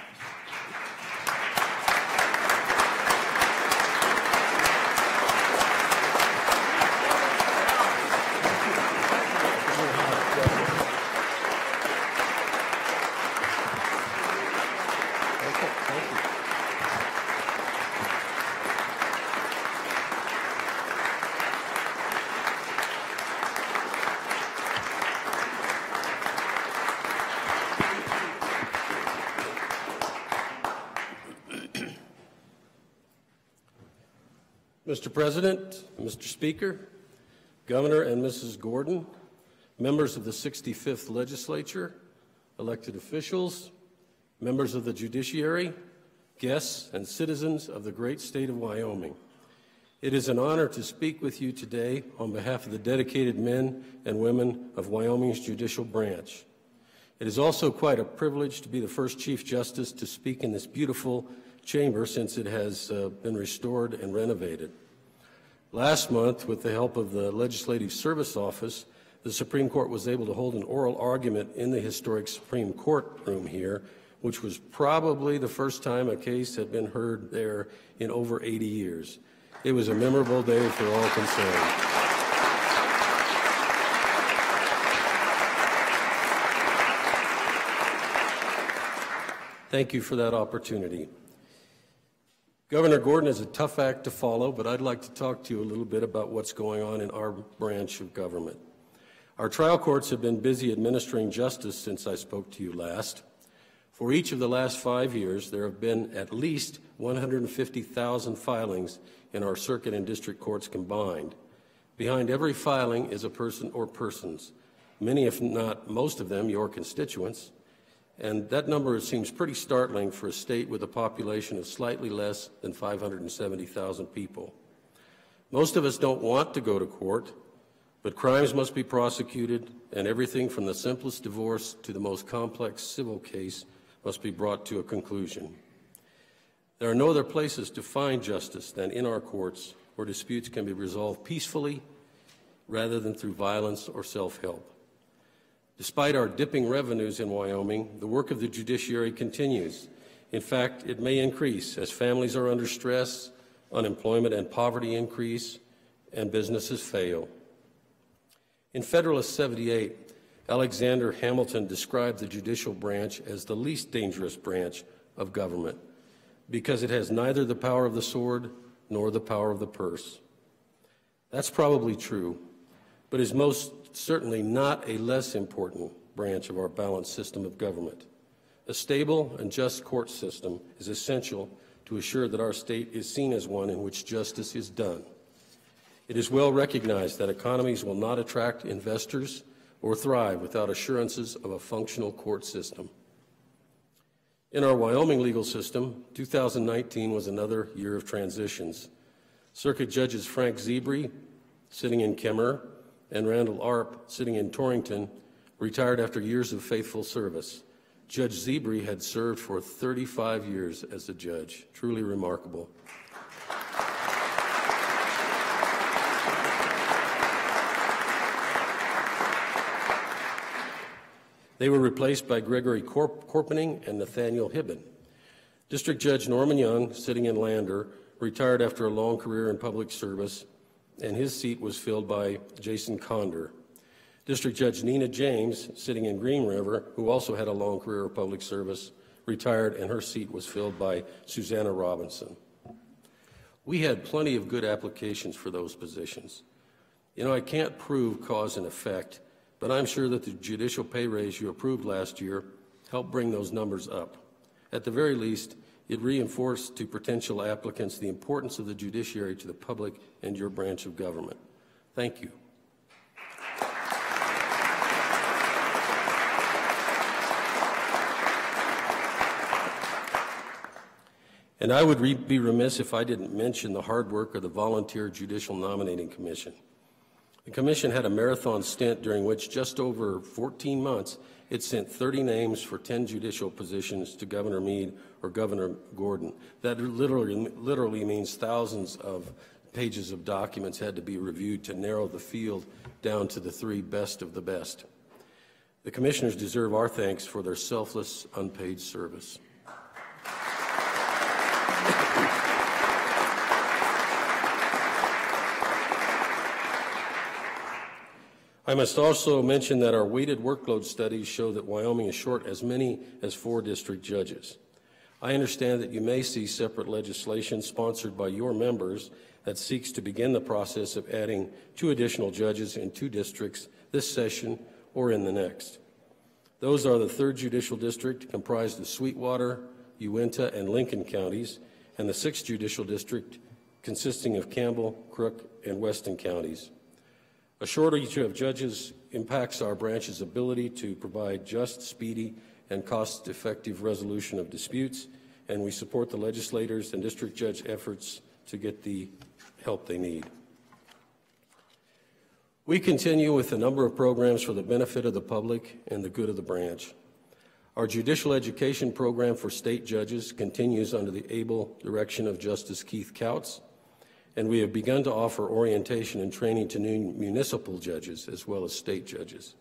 Mr. President, Mr. Speaker, Governor and Mrs. Gordon, members of the 65th Legislature, elected officials, members of the judiciary, guests, and citizens of the great state of Wyoming. It is an honor to speak with you today on behalf of the dedicated men and women of Wyoming's judicial branch. It is also quite a privilege to be the first Chief Justice to speak in this beautiful chamber since it has uh, been restored and renovated. Last month, with the help of the Legislative Service Office, the Supreme Court was able to hold an oral argument in the historic Supreme Court room here, which was probably the first time a case had been heard there in over 80 years. It was a memorable day for all concerned. Thank you for that opportunity. Governor Gordon is a tough act to follow, but I'd like to talk to you a little bit about what's going on in our branch of government. Our trial courts have been busy administering justice since I spoke to you last. For each of the last five years, there have been at least 150,000 filings in our circuit and district courts combined. Behind every filing is a person or persons, many, if not most of them, your constituents. And that number seems pretty startling for a state with a population of slightly less than 570,000 people. Most of us don't want to go to court, but crimes must be prosecuted, and everything from the simplest divorce to the most complex civil case must be brought to a conclusion. There are no other places to find justice than in our courts, where disputes can be resolved peacefully rather than through violence or self help. Despite our dipping revenues in Wyoming, the work of the judiciary continues. In fact, it may increase as families are under stress, unemployment and poverty increase, and businesses fail. In Federalist 78, Alexander Hamilton described the judicial branch as the least dangerous branch of government because it has neither the power of the sword nor the power of the purse. That's probably true, but is most certainly not a less important branch of our balanced system of government. A stable and just court system is essential to assure that our state is seen as one in which justice is done. It is well recognized that economies will not attract investors or thrive without assurances of a functional court system. In our Wyoming legal system, 2019 was another year of transitions. Circuit Judges Frank Zebre, sitting in Kemmerer, and Randall Arp, sitting in Torrington, retired after years of faithful service. Judge Zebre had served for 35 years as a judge. Truly remarkable. They were replaced by Gregory Corp- Corpening and Nathaniel Hibben. District Judge Norman Young, sitting in Lander, retired after a long career in public service and his seat was filled by Jason Conder. District Judge Nena James, sitting in Green River, who also had a long career of public service, retired, and her seat was filled by Suzannah Robinson. We had plenty of good applications for those positions. You know, I can't prove cause and effect, but I'm sure that the judicial pay raise you approved last year helped bring those numbers up. At the very least, It reinforced to potential applicants the importance of the judiciary to the public and your branch of government. Thank you. And I would re- be remiss if I didn't mention the hard work of the Volunteer Judicial Nominating Commission. The Commission had a marathon stint during which just over 14 months it sent 30 names for 10 judicial positions to Governor Mead or Governor Gordon. That literally, literally means thousands of pages of documents had to be reviewed to narrow the field down to the three best of the best. The commissioners deserve our thanks for their selfless, unpaid service. I must also mention that our weighted workload studies show that Wyoming is short as many as four district judges. I understand that you may see separate legislation sponsored by your members that seeks to begin the process of adding two additional judges in two districts this session or in the next. Those are the 3rd Judicial District, comprised of Sweetwater, Uinta, and Lincoln counties, and the 6th Judicial District, consisting of Campbell, Crook, and Weston counties. A shortage of judges impacts our branch's ability to provide just, speedy, and cost-effective resolution of disputes, and we support the legislators and district judge efforts to get the help they need. We continue with a number of programs for the benefit of the public and the good of the branch. Our judicial education program for state judges continues under the able direction of Justice Keith Kautz, and we have begun to offer orientation and training to new municipal judges as well as state judges.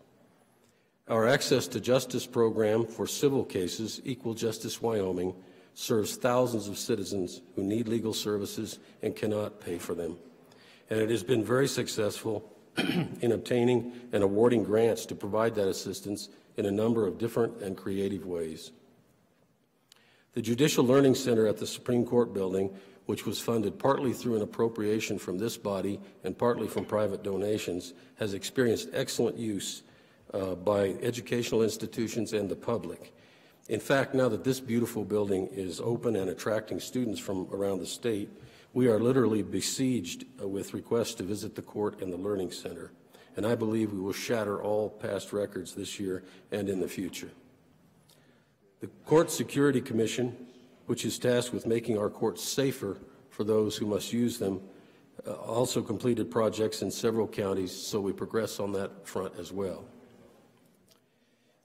Our Access to Justice program for civil cases, Equal Justice Wyoming, serves thousands of citizens who need legal services and cannot pay for them. And it has been very successful in obtaining and awarding grants to provide that assistance in a number of different and creative ways. The Judicial Learning Center at the Supreme Court building which was funded partly through an appropriation from this body and partly from private donations, has experienced excellent use uh, by educational institutions and the public. In fact, now that this beautiful building is open and attracting students from around the state, we are literally besieged uh, with requests to visit the court and the Learning Center. And I believe we will shatter all past records this year and in the future. The Court Security Commission which is tasked with making our courts safer for those who must use them, uh, also completed projects in several counties, so we progress on that front as well.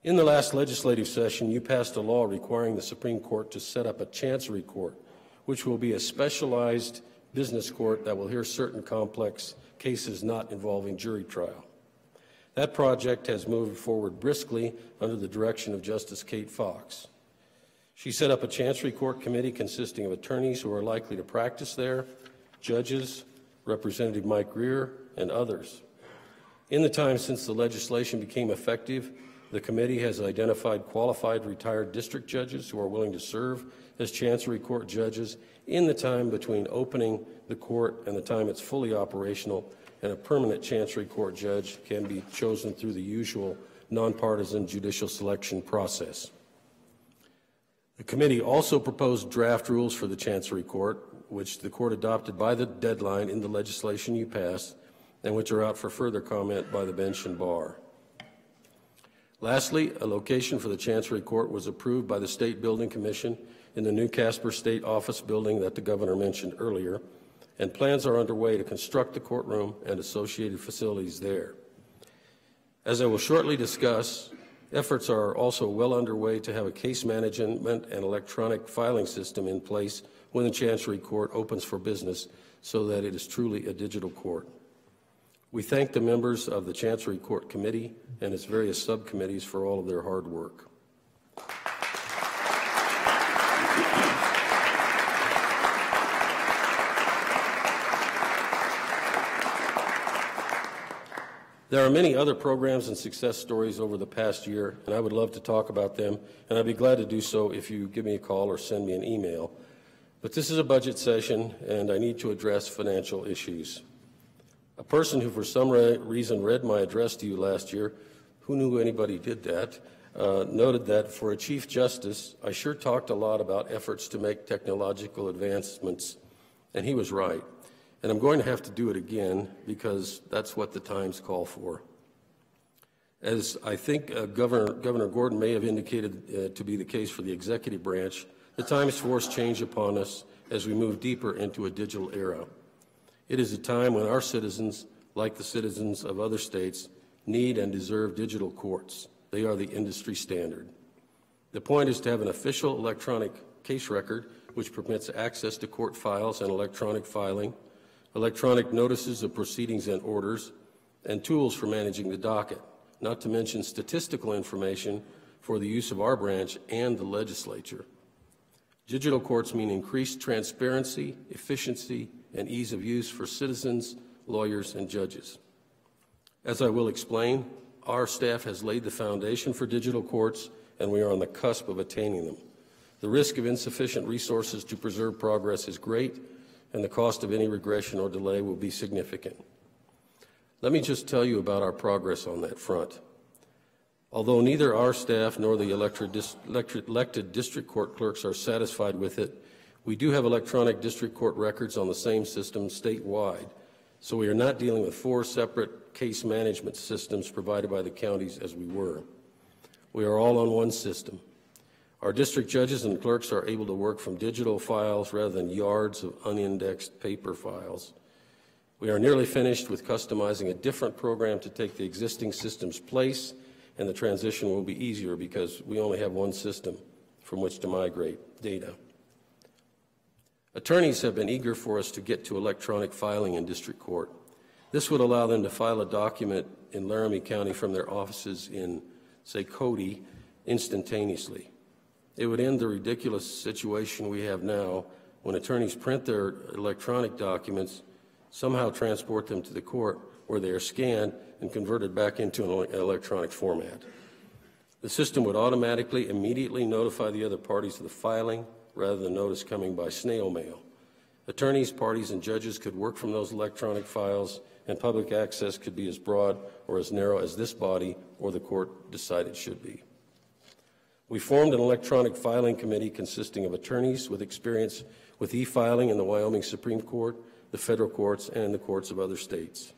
In the last legislative session, you passed a law requiring the Supreme Court to set up a chancery court, which will be a specialized business court that will hear certain complex cases not involving jury trial. That project has moved forward briskly under the direction of Justice Kate Fox. She set up a Chancery Court committee consisting of attorneys who are likely to practice there, judges, Representative Mike Greear, and others. In the time since the legislation became effective, the committee has identified qualified retired district judges who are willing to serve as Chancery Court judges in the time between opening the court and the time it's fully operational, and a permanent Chancery Court judge can be chosen through the usual nonpartisan judicial selection process. The committee also proposed draft rules for the Chancery Court, which the court adopted by the deadline in the legislation you passed, and which are out for further comment by the bench and bar. Lastly, a location for the Chancery Court was approved by the State Building Commission in the new Casper State Office building that the governor mentioned earlier, and plans are underway to construct the courtroom and associated facilities there. As I will shortly discuss, Efforts are also well underway to have a case management and electronic filing system in place when the Chancery Court opens for business so that it is truly a digital court. We thank the members of the Chancery Court Committee and its various subcommittees for all of their hard work. There are many other programs and success stories over the past year, and I would love to talk about them, and I'd be glad to do so if you give me a call or send me an email. But this is a budget session, and I need to address financial issues. A person who, for some reason, read my address to you last year, who knew anybody did that, uh, noted that for a Chief Justice, I sure talked a lot about efforts to make technological advancements, and he was right. And I'm going to have to do it again because that's what the times call for. As I think uh, Governor, Governor Gordon may have indicated uh, to be the case for the executive branch, the times force change upon us as we move deeper into a digital era. It is a time when our citizens, like the citizens of other states, need and deserve digital courts. They are the industry standard. The point is to have an official electronic case record which permits access to court files and electronic filing, electronic notices of proceedings and orders, and tools for managing the docket not to mention statistical information for the use of our branch and the legislature. Digital courts mean increased transparency, efficiency, and ease of use for citizens, lawyers, and judges. As I will explain, our staff has laid the foundation for digital courts, and we are on the cusp of attaining them. The risk of insufficient resources to preserve progress is great, and the cost of any regression or delay will be significant. Let me just tell you about our progress on that front. Although neither our staff nor the elected district court clerks are satisfied with it, we do have electronic district court records on the same system statewide, so we are not dealing with four separate case management systems provided by the counties as we were. We are all on one system. Our district judges and clerks are able to work from digital files rather than yards of unindexed paper files. We are nearly finished with customizing a different program to take the existing system's place, and the transition will be easier because we only have one system from which to migrate data. Attorneys have been eager for us to get to electronic filing in district court. This would allow them to file a document in Laramie County from their offices in, say, Cody instantaneously. It would end the ridiculous situation we have now when attorneys print their electronic documents somehow transport them to the court where they are scanned and converted back into an electronic format. The system would automatically immediately notify the other parties of the filing rather than notice coming by snail mail. Attorneys, parties, and judges could work from those electronic files, and public access could be as broad or as narrow as this body or the court decided should be. We formed an electronic filing committee consisting of attorneys with experience with e filing in the Wyoming Supreme Court the federal courts, and the courts of other states.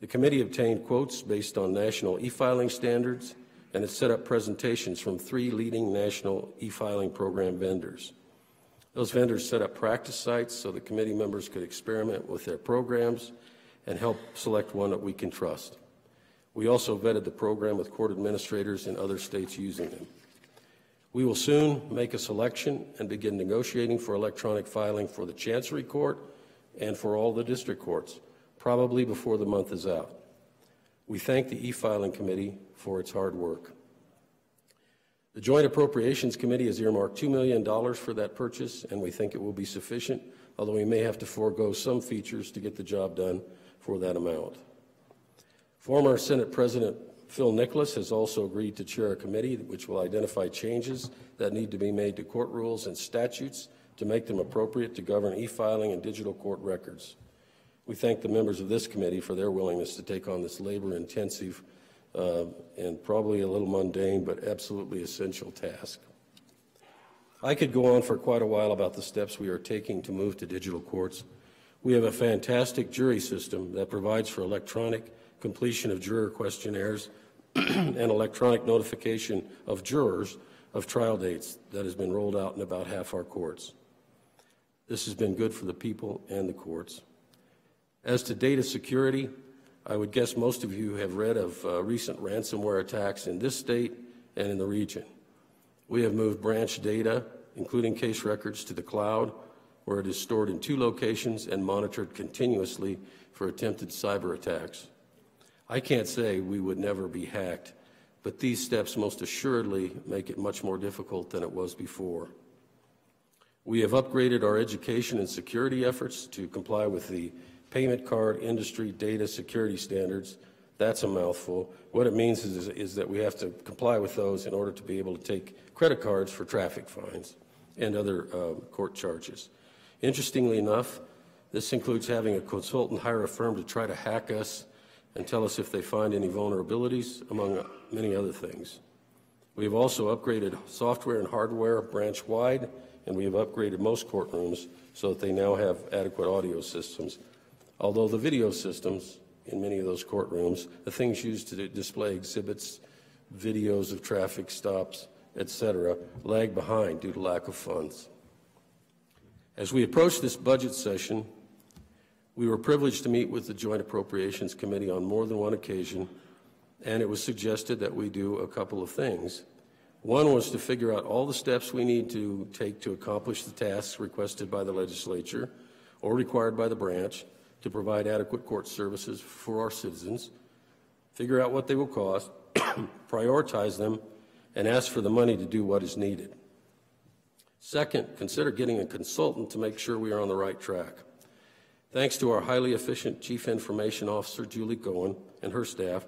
The committee obtained quotes based on national e-filing standards, and it set up presentations from three leading national e-filing program vendors. Those vendors set up practice sites so the committee members could experiment with their programs and help select one that we can trust. We also vetted the program with court administrators in other states using them. We will soon make a selection and begin negotiating for electronic filing for the Chancery Court and for all the district courts, probably before the month is out. We thank the e-filing committee for its hard work. The Joint Appropriations Committee has earmarked $2 million for that purchase, and we think it will be sufficient, although we may have to forego some features to get the job done for that amount. Former Senate President Phil Nicholas has also agreed to chair a committee which will identify changes that need to be made to court rules and statutes to make them appropriate to govern e-filing and digital court records. We thank the members of this committee for their willingness to take on this labor-intensive uh, and probably a little mundane but absolutely essential task. I could go on for quite a while about the steps we are taking to move to digital courts. We have a fantastic jury system that provides for electronic completion of juror questionnaires and electronic notification of jurors of trial dates that has been rolled out in about half our courts. This has been good for the people and the courts. As to data security, I would guess most of you have read of uh, recent ransomware attacks in this state and in the region. We have moved branch data, including case records, to the cloud, where it is stored in two locations and monitored continuously for attempted cyber attacks. I can't say we would never be hacked, but these steps most assuredly make it much more difficult than it was before. We have upgraded our education and security efforts to comply with the payment card industry data security standards. That's a mouthful. What it means is, is, that we have to comply with those in order to be able to take credit cards for traffic fines and other uh, court charges. Interestingly enough, this includes having a consultant hire a firm to try to hack us and tell us if they find any vulnerabilities, among many other things. We have also upgraded software and hardware branch-wide, and we have upgraded most courtrooms so that they now have adequate audio systems. Although the video systems in many of those courtrooms, the things used to display exhibits, videos of traffic stops, etc., lag behind due to lack of funds. As we approach this budget session, we were privileged to meet with the Joint Appropriations Committee on more than one occasion, and it was suggested that we do a couple of things. One was to figure out all the steps we need to take to accomplish the tasks requested by the legislature or required by the branch to provide adequate court services for our citizens, figure out what they will cost, prioritize them, and ask for the money to do what is needed. Second, consider getting a consultant to make sure we are on the right track. Thanks to our highly efficient Chief Information Officer, Julie Cohen, and her staff,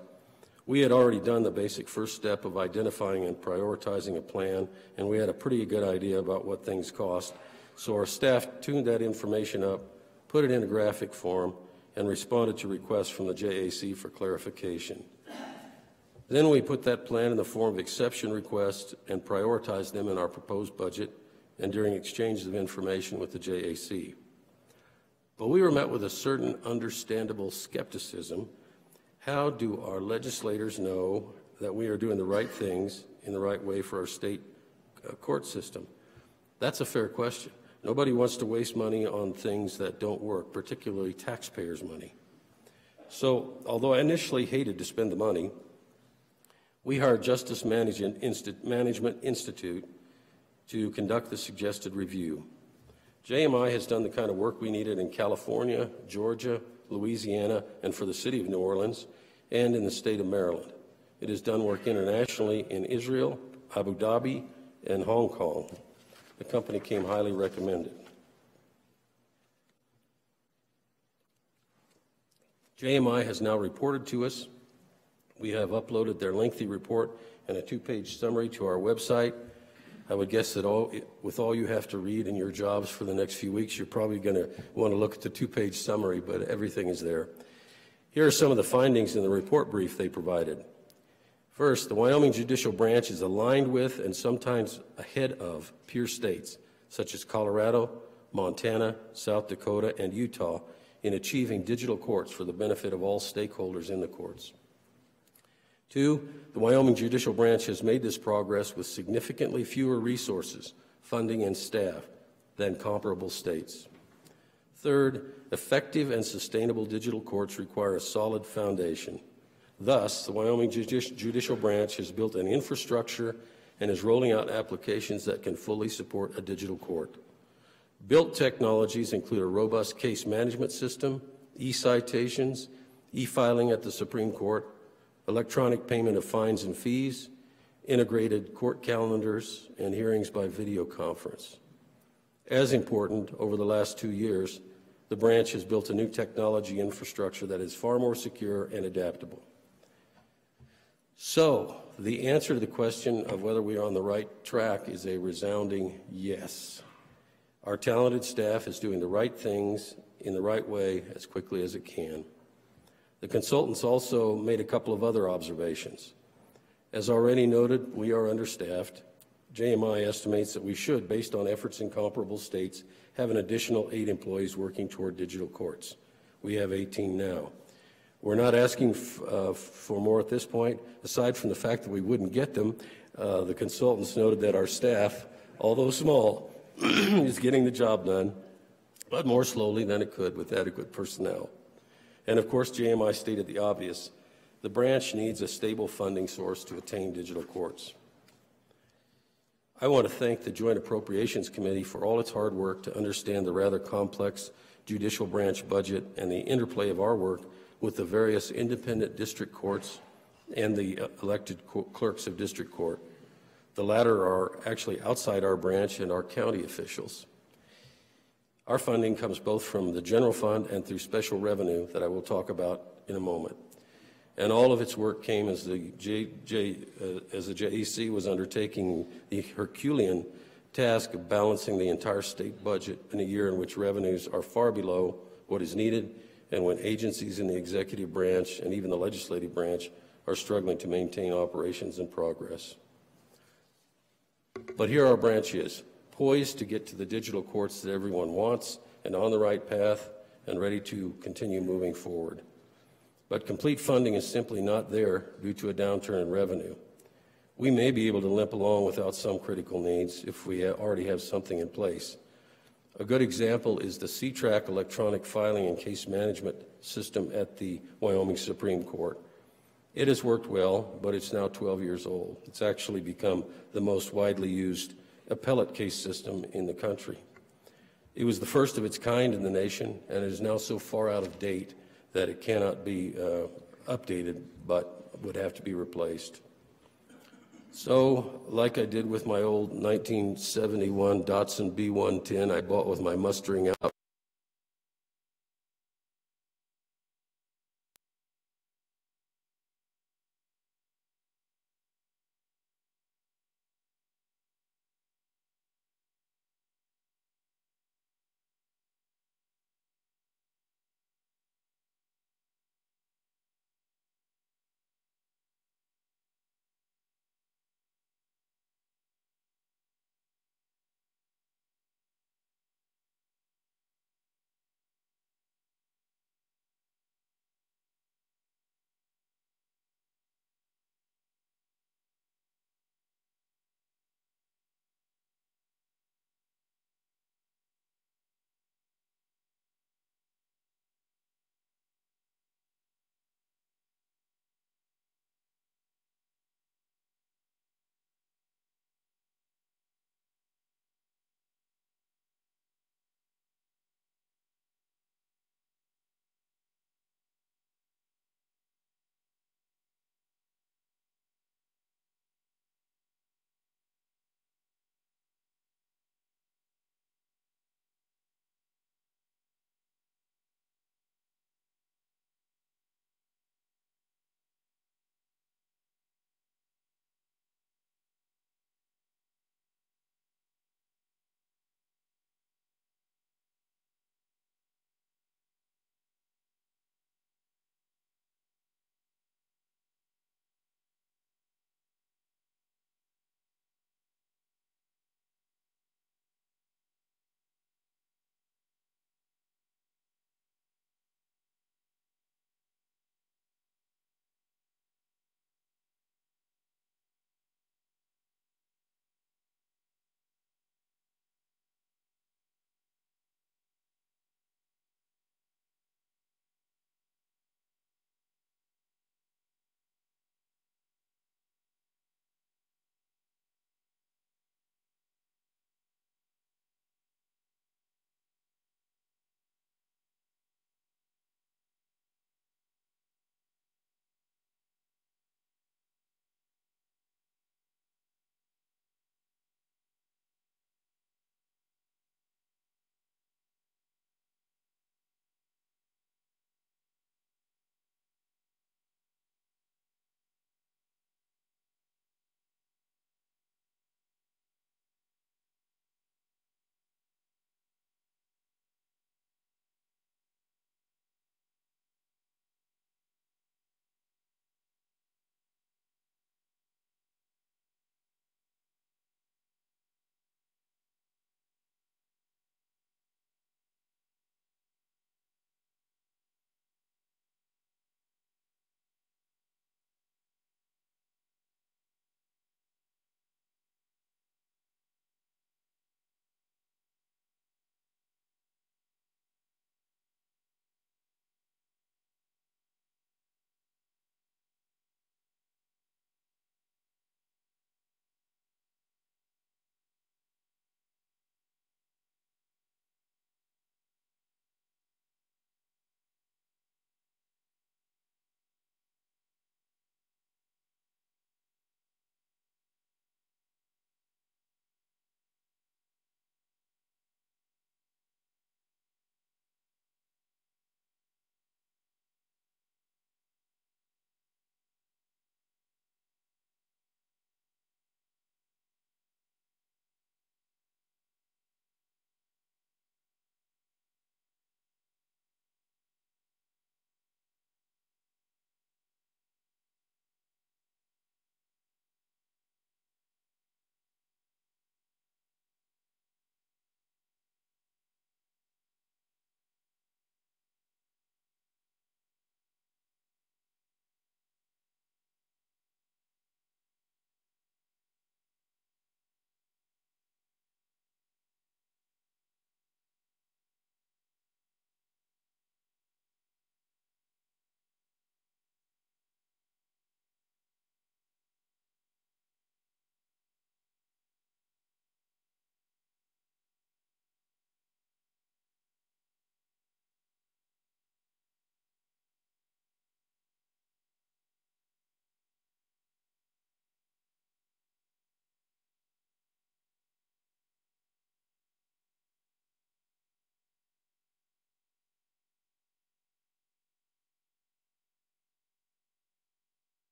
we had already done the basic first step of identifying and prioritizing a plan, and we had a pretty good idea about what things cost. So our staff tuned that information up, put it in a graphic form, and responded to requests from the JAC for clarification. Then we put that plan in the form of exception requests and prioritized them in our proposed budget and during exchanges of information with the JAC. But we were met with a certain understandable skepticism. How do our legislators know that we are doing the right things in the right way for our state uh, court system? That's a fair question. Nobody wants to waste money on things that don't work, particularly taxpayers' money. So, although I initially hated to spend the money, we hired Justice Management, Institute to conduct the suggested review. JMI has done the kind of work we needed in California, Georgia, Louisiana, and for the city of New Orleans, and in the state of Maryland. It has done work internationally in Israel, Abu Dhabi, and Hong Kong. The company came highly recommended. JMI has now reported to us. We have uploaded their lengthy report and a two page summary to our website. I would guess that all, with all you have to read in your jobs for the next few weeks, you're probably going to want to look at the two page summary, but everything is there. Here are some of the findings in the report brief they provided. First, the Wyoming Judicial Branch is aligned with and sometimes ahead of peer states such as Colorado, Montana, South Dakota, and Utah in achieving digital courts for the benefit of all stakeholders in the courts. Two, the Wyoming Judicial Branch has made this progress with significantly fewer resources, funding, and staff than comparable states. Third, effective and sustainable digital courts require a solid foundation. Thus, the Wyoming Judicial Branch has built an infrastructure and is rolling out applications that can fully support a digital court. Built technologies include a robust case management system, e-citations, e-filing at the Supreme Court, electronic payment of fines and fees, integrated court calendars, and hearings by video conference. As important, over the last two years, the branch has built a new technology infrastructure that is far more secure and adaptable. So, the answer to the question of whether we are on the right track is a resounding yes. Our talented staff is doing the right things in the right way as quickly as it can. The consultants also made a couple of other observations. As already noted, we are understaffed. JMI estimates that we should, based on efforts in comparable states, have an additional eight employees working toward digital courts. We have 18 now. We're not asking uh, for more at this point. Aside from the fact that we wouldn't get them, uh, the consultants noted that our staff, although small, is getting the job done, but more slowly than it could with adequate personnel. And of course, JMI stated the obvious. The branch needs a stable funding source to attain digital courts. I want to thank the Joint Appropriations Committee for all its hard work to understand the rather complex judicial branch budget and the interplay of our work with the various independent district courts and the elected clerks of district court. The latter are actually outside our branch and our county officials. Our funding comes both from the general fund and through special revenue that I will talk about in a moment. And all of its work came as the, J, J, uh, as the JEC was undertaking the Herculean task of balancing the entire state budget in a year in which revenues are far below what is needed and when agencies in the executive branch and even the legislative branch are struggling to maintain operations and progress. But here our branch is, poised to get to the digital courts that everyone wants and on the right path and ready to continue moving forward. But complete funding is simply not there due to a downturn in revenue. We may be able to limp along without some critical needs if we already have something in place. A good example is the C-TRAC electronic filing and case management system at the Wyoming Supreme Court. It has worked well, but it's now 12 years old. It's actually become the most widely used appellate case system in the country. It was the first of its kind in the nation, and it is now so far out of date that it cannot be uh, updated, but would have to be replaced. So, like I did with my old 1971 Datsun B110 I bought with my mustering out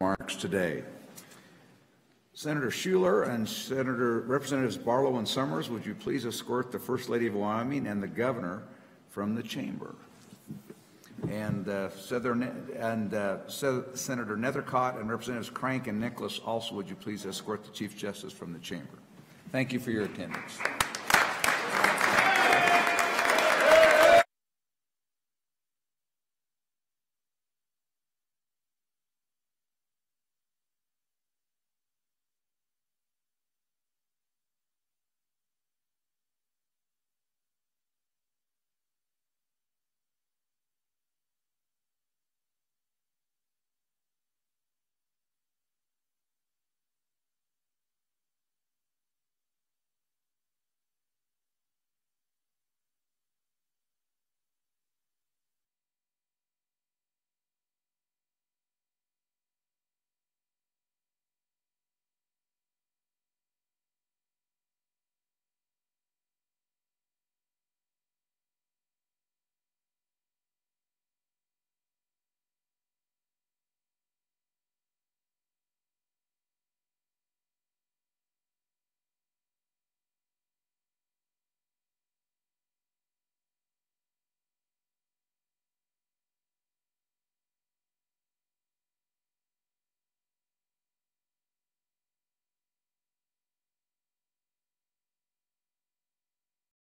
remarks today. Senator Schuler and Senator Representatives Barlow and Sommers, would you please escort the First Lady of Wyoming and the Governor from the chamber? And, uh, and uh, Senator Nethercott and Representatives Crank and Nicholas also, would you please escort the Chief Justice from the chamber? Thank you for your attendance.